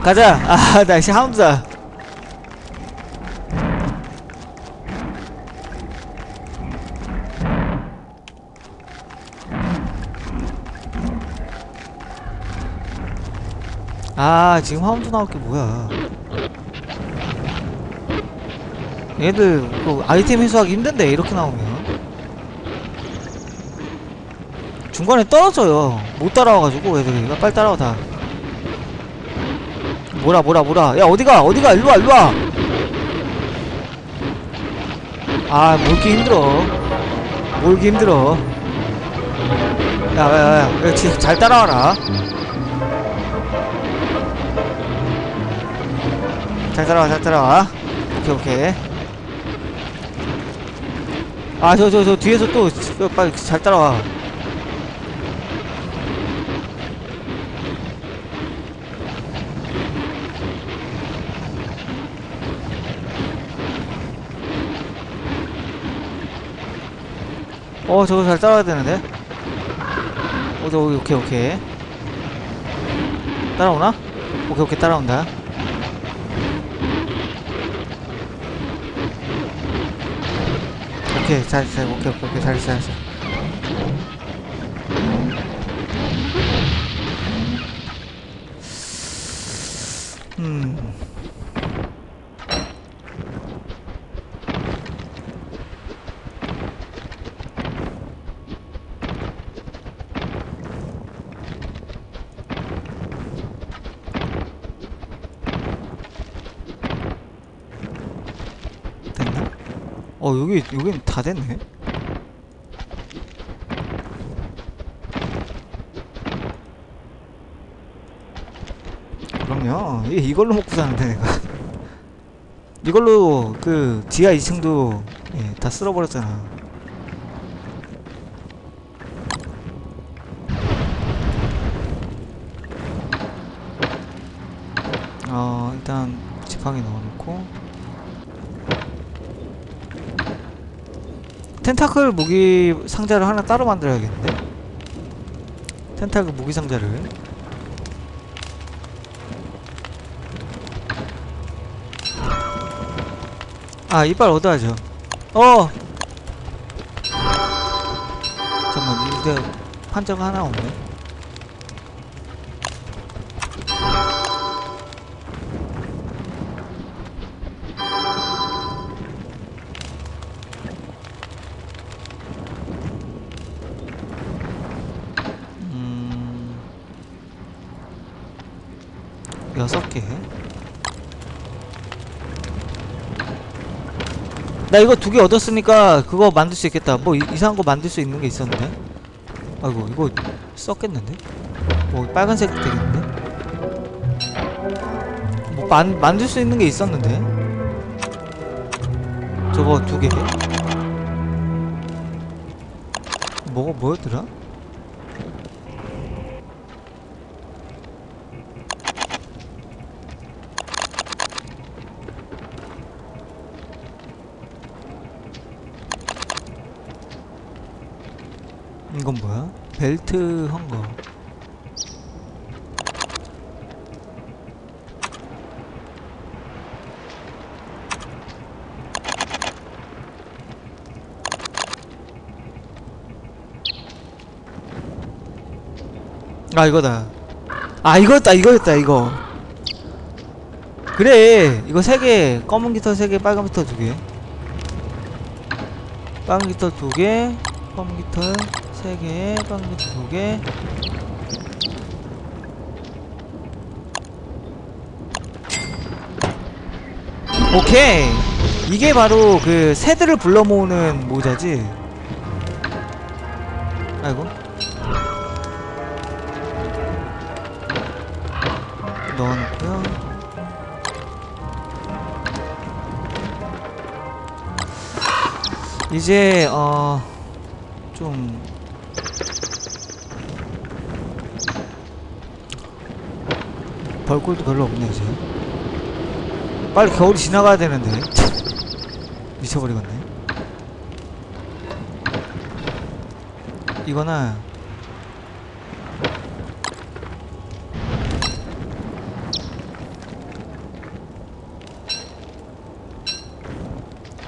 가자. 아, 나이스. 하운 아, 지금 하운드 나올 게 뭐야. 얘들 그 아이템 회수하기 힘든데 이렇게 나오면 중간에 떨어져요 못 따라와가지고 애들이 야, 빨리 따라와 다 뭐라 뭐라 뭐라 야 어디가 어디가 일로와 일로와 아 몰기 힘들어 몰기 힘들어 야야야 잘 따라와라 잘 따라와 잘 따라와. 오케이 오케이. 아 저 저 저 뒤에서 또 저, 빨리 잘 따라와. 어 저거 잘 따라와야 되는데? 어저 오케이 오케이. 따라오나? 오케이 오케이 따라온다 오케이 잘, 잘 오케이 오케이 오케이 잘했어 잘했어 음 됐나? 어 여기 여긴 다 됐네. 그럼요. 이, 이걸로 먹고 사는데 내가. 이걸로 그 지하 2층도 예, 다 쓸어버렸잖아. 어 일단 지팡이 넣어놓고 텐타클 무기 상자를 하나 따로 만들어야겠는데? 텐타클 무기 상자를 아 이빨 얻어야죠 어! 잠깐만 이제 판자가 하나 없네 16개 나 이거 두 개 얻었으니까 그거 만들 수 있겠다 뭐 이, 상한거 만들 수 있는 게 있었는데 아이고 이거 썼겠는데? 뭐 빨간색 되겠는데? 뭐 만, 만들 수 있는 게 있었는데 저거 두개 뭐가 뭐였더라? 벨트 헝거. 아 이거다. 아 이거였다 이거였다 이거. 그래 이거 세 개 검은 깃털 세개 빨간 깃털 두개. 빨간 깃털 두개 검은 깃털 3개, 빵 깃털 2개. 오케이! 이게 바로 그 새들을 불러 모으는 모자지. 아이고. 넣어놓고요. 이제 어... 좀 벌꿀도 별로 없네 이제. 빨리 겨울이 지나가야 되는데. 미쳐버리겠네. 이거나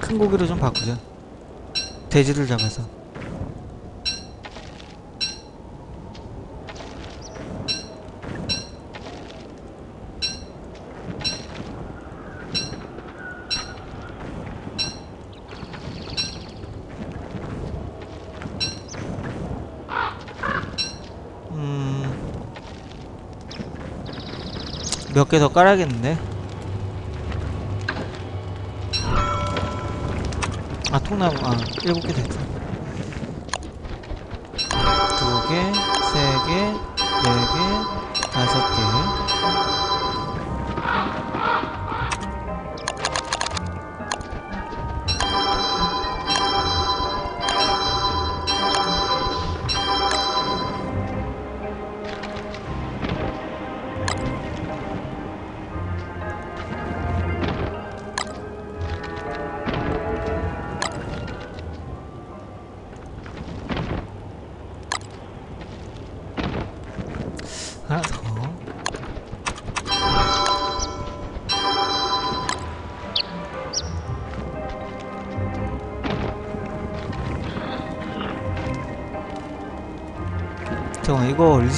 큰 고기로 좀 바꾸자. 돼지를 잡아서 몇 개 더 깔아야겠는데? 아 통나무 아 일곱 개 됐다. 두 개, 세 개, 네 개, 다섯 개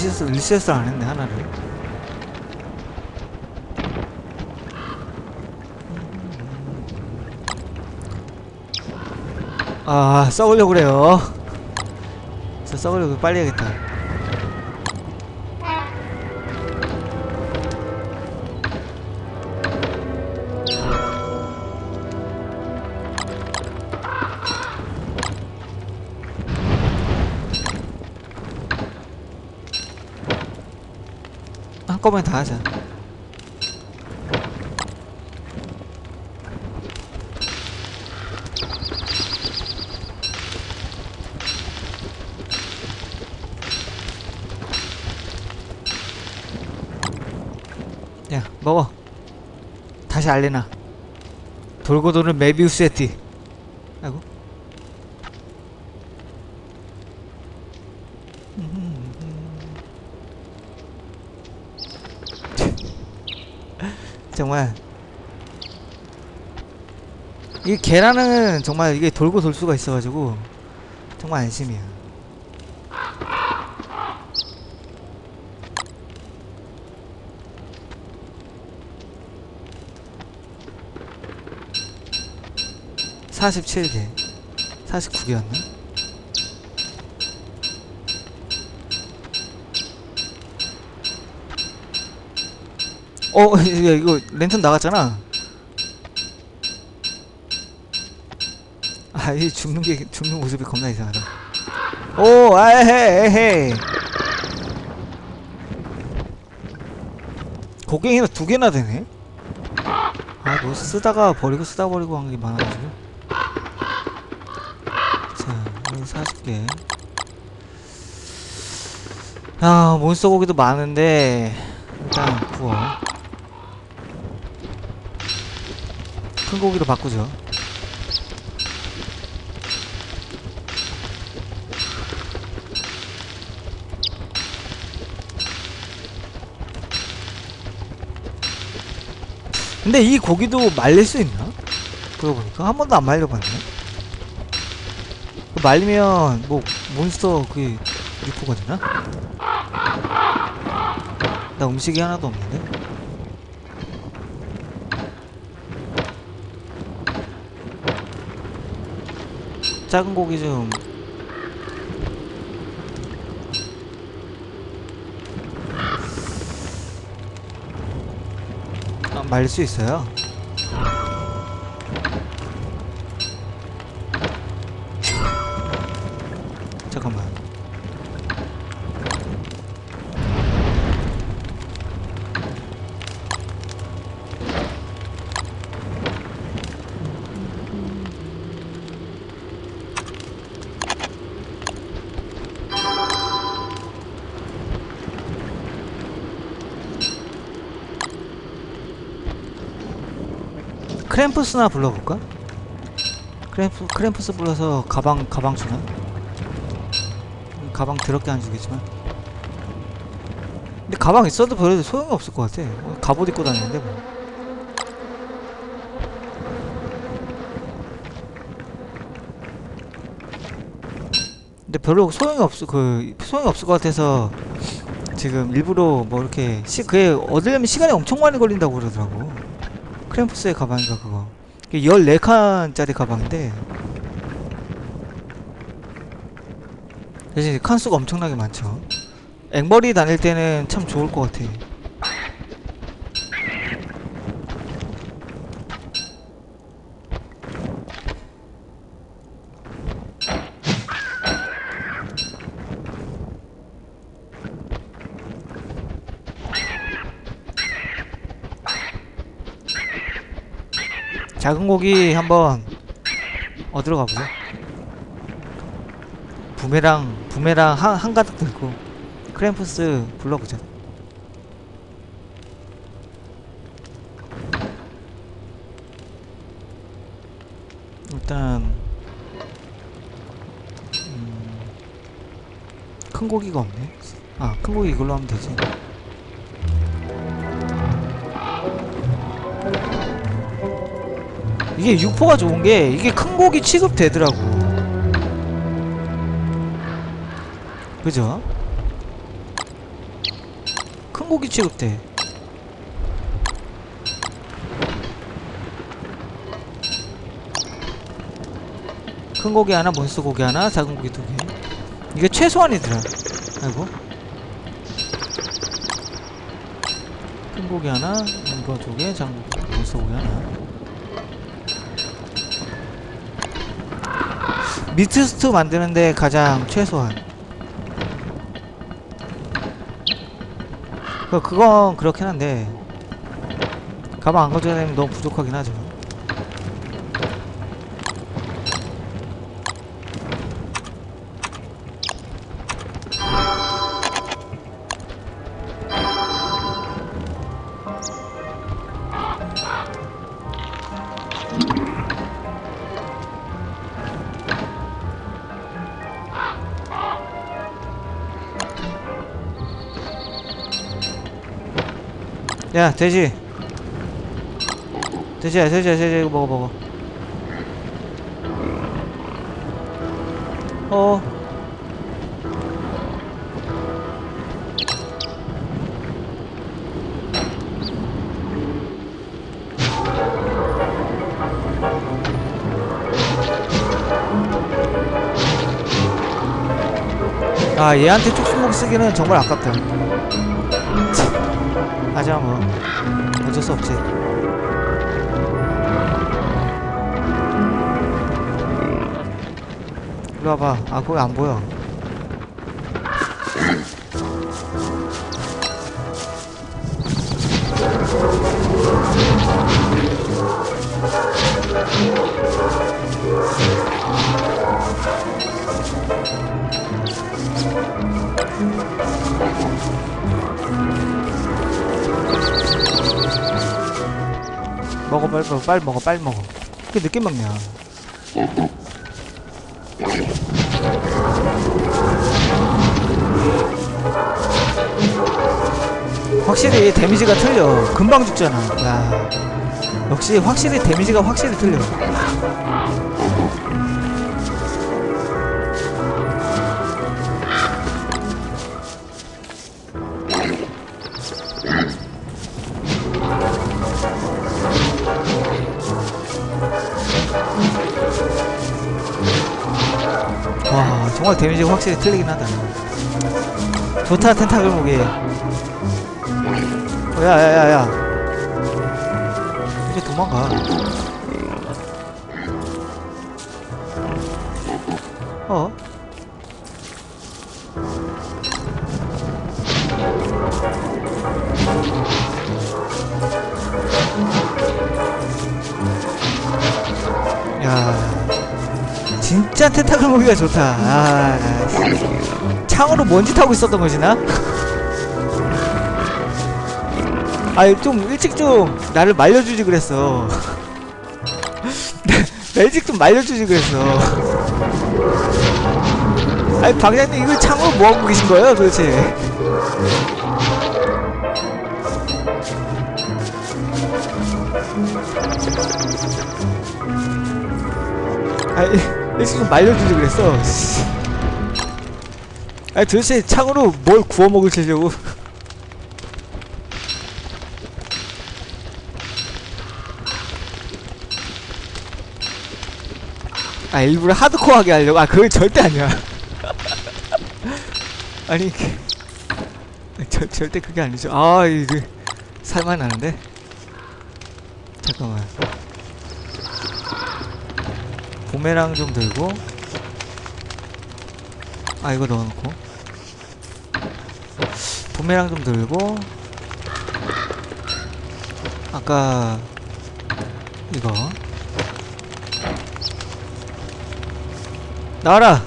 리셋 리셋을 안 했네 하나를. 아 썩으려고 그래요. 저 썩으려고 빨리 해야겠다 한꺼번에 다 하자. 야, 먹어. 다시 알레나. 돌고 도는 메비우스 에티. 아이고. 정말. 이 계란은 정말 이게 돌고 돌 수가 있어가지고 정말 안심이야. (47개) (49개였나) 어, 야, 이거 랜턴 나갔잖아. 아, 이 죽는 게 죽는 모습이 겁나 이상하다. 오, 아헤, 에헤. 고갱이가 두 개나 되네. 아, 뭐 쓰다가 버리고 쓰다 버리고 한 게 많아가지고. 자, 여기 40개. 아, 몬스터 고기도 많은데 일단 구워. 큰 고기로 바꾸죠. 근데 이 고기도 말릴 수 있나? 그러고 보니까 한 번도 안 말려봤네. 그 말리면 뭐 몬스터 그게 리포가 되나? 나 음식이 하나도 없는데? 작은 고기 좀 아, 말릴 수 있어요. 크램프스나 불러볼까? 크램프, 크램프스 불러서 가방 가방 주나? 음, 가방 더럽게 안 주겠지만 근데 가방 있어도 별로 소용이 없을 것 같아 어, 갑옷 입고 다니는데 뭐 근데 별로 소용이 없어 그 소용이 없을 것 같아서 지금 일부러 뭐 이렇게 시, 그게 얻으려면 시간이 엄청 많이 걸린다고 그러더라고 크램프스의 가방인가 그거? 이게 14칸짜리 가방인데 대신 칸수가 엄청나게 많죠. 앵벌이 다닐 때는 참 좋을 것 같아 작은 고기 한번 얻으러 가보자. 부메랑 부메랑 한, 한 가득 들고 크램프스 불러보자. 일단 음, 큰 고기가 없네. 아, 큰 고기 이걸로 하면 되지. 이게 육포가 좋은 게 이게 큰 고기 취급되더라고. 그죠? 큰 고기 취급돼. 큰 고기 하나, 몬스터 고기 하나, 작은 고기 두 개. 이게 최소한이더라. 아이고. 큰 고기 하나, 이거 두 개, 작은 고기, 몬스터 고기 하나. 미트 스튜 만드는데 가장 최소한. 그 그건 그렇긴 한데 가방 안 가져야 되면 너무 부족하긴 하죠. 야 돼지. 돼지야 돼지야 돼지 이거 먹어 먹어. 어. 아, 얘한테 쪽수목 쓰기는 정말 아깝다. 하지만 뭐. 어쩔 수 없지. 이리 와봐. 아 거기 안 보여 먹어 빨리 먹어 빨리 먹어 빨리 먹어. 왜 늦게 먹냐? 확실히 데미지가 틀려. 금방 죽잖아. 야 역시 확실히 데미지가 확실히 틀려 와 정말 데미지가 확실히 틀리긴 하다. 좋다 텐타클 무기. 어, 야야야야. 이제 도망가. 어? 야 진짜 텐타클 무기가 좋다. 아 창으로 먼지 타고 있었던 거지 나? 아좀 일찍 좀 나를 말려주지 그랬어 나 일찍 좀 말려주지 그랬어 아니 방장님 이거 창으로 뭐하고 계신 거예요 도대체 아니 일찍 좀 말려주지 그랬어 씨. 아니 도대체 창으로 뭘 구워 먹으시려고? 아 일부러 하드코어하게 하려고? 아 그건 절대 아니야. 아니 그- 절, 절대 그게 아니죠. 아 이거 살만 나는데? 잠깐만. 부메랑 좀 들고 아 이거 넣어놓고 도매랑 좀 들고 아까 이거 나와라!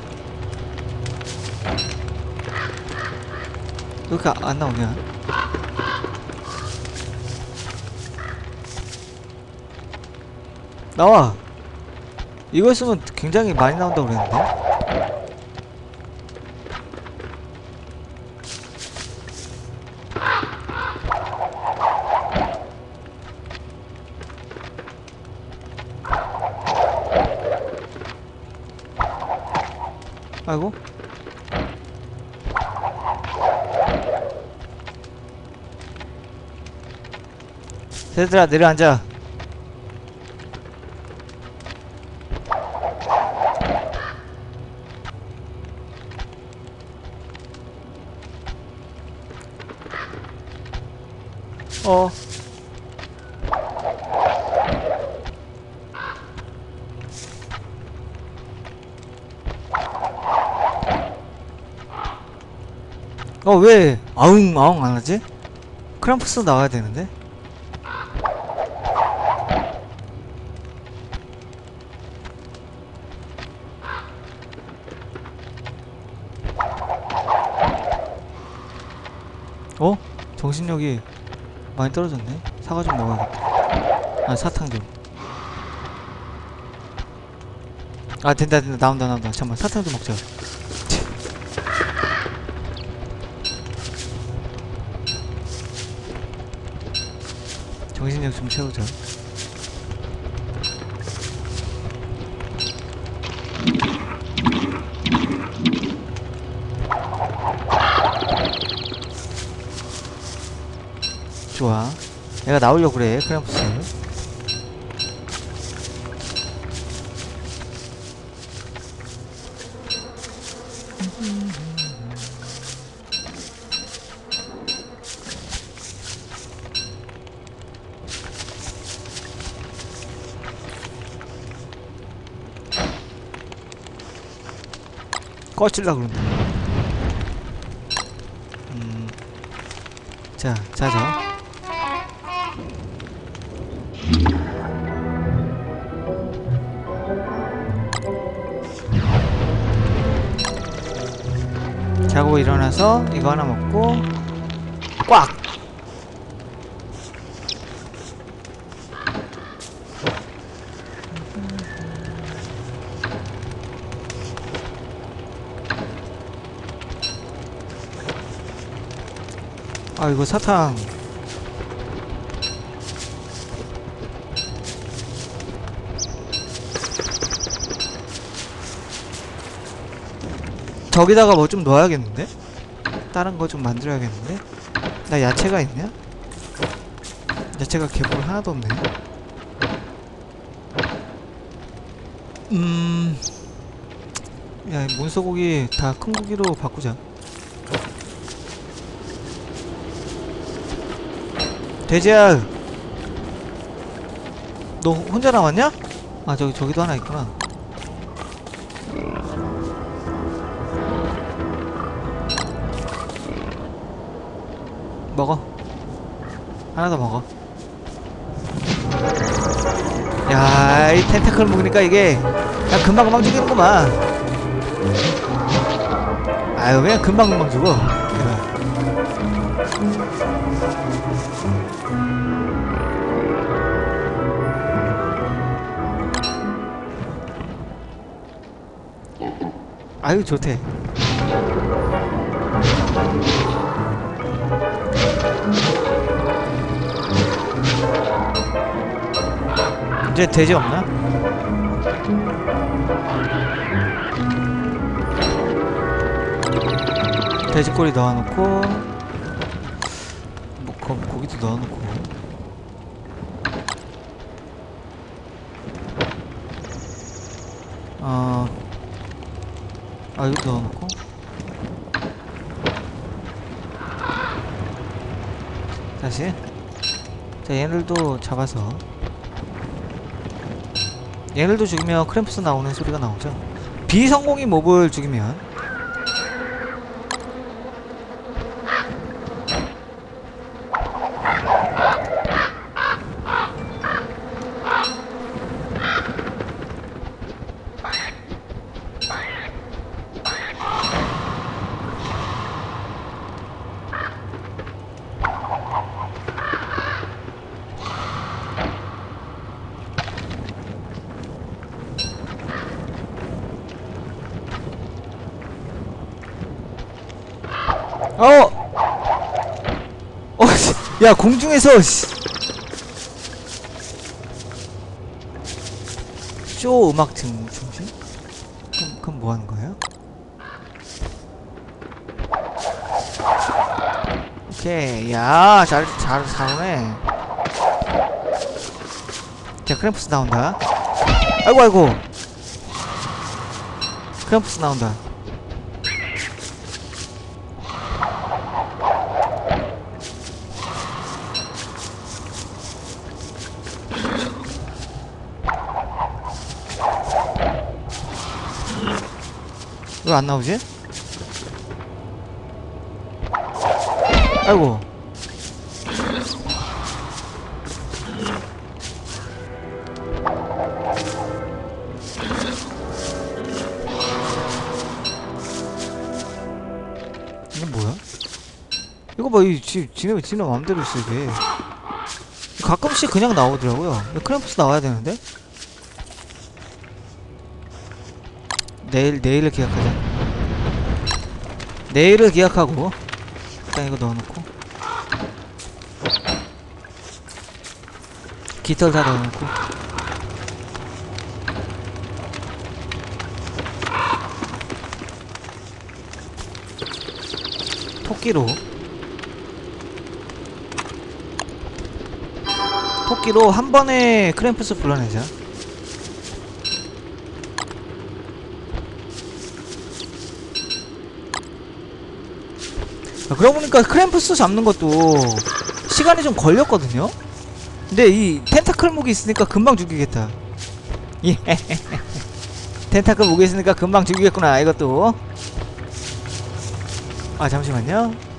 이렇게 안 나오냐? 나와! 이거 있으면 굉장히 많이 나온다고 그랬는데? 아이고. 새들아 내려앉아 어 어, 왜 아웅 아웅 안 하지? 크람프스 나와야 되는데? 어? 정신력이 많이 떨어졌네? 사과 좀 먹어야겠다. 아, 사탕 좀. 아, 된다, 된다. 나온다, 나온다. 잠깐만, 사탕 좀 먹자. 정신력 좀 채우자. 좋아. 내가 나오려고 그래, 크램프스. 꺼질라 그런다. 음. 자, 자자. 자고 일어나서 이거 하나 먹고 아 이거 사탕 저기다가 뭐 좀 넣어야겠는데? 다른 거 좀 만들어야겠는데? 나 야채가 있냐? 야채가 개뿔 하나도 없네 음... 야 문소고기 다 큰 고기로 바꾸자 돼지야. 너 혼자 남았냐? 아 저기 저기도 하나 있구나. 먹어. 하나 더 먹어. 야 이 텐타클 먹으니까 이게 그냥 금방금방 죽이는구만. 아유 그냥 금방금방 죽어 아유 좋대 이제 돼지 없나? 돼지꼬리 넣어놓고 뭐 거, 고기도 넣어놓고 어... 아 이거 넣어놓고? 다시. 자 얘들도 잡아서. 얘들도 죽이면 크램프스 나오는 소리가 나오죠. 비성공인 몹을 죽이면 야 공중에서 씨. 쇼 음악 등 중심? 그럼, 그럼 뭐 하는 거예요? 오케이 야잘 잘 잘하네 자 크램프스 나온다 아이고 아이고 크램프스 나온다 왜 안 나오지? 아이고 이건 뭐야? 이거 봐, 이 지, 지네, 지네 있어, 이게. 가끔씩 그냥 나오더라고요. 크램프스 나와야 되는데? 내일, 내일을 기약하자. 내일을 기약하고, 일단 이거 넣어놓고. 깃털 다 넣어놓고. 토끼로. 토끼로 한 번에 크램프스 불러내자. 그러고 보니까 크램프스 잡는 것도 시간이 좀 걸렸거든요? 근데 이 텐타클 무기 있으니까 금방 죽이겠다. 예. 텐타클 무기 있으니까 금방 죽이겠구나, 이것도. 아, 잠시만요.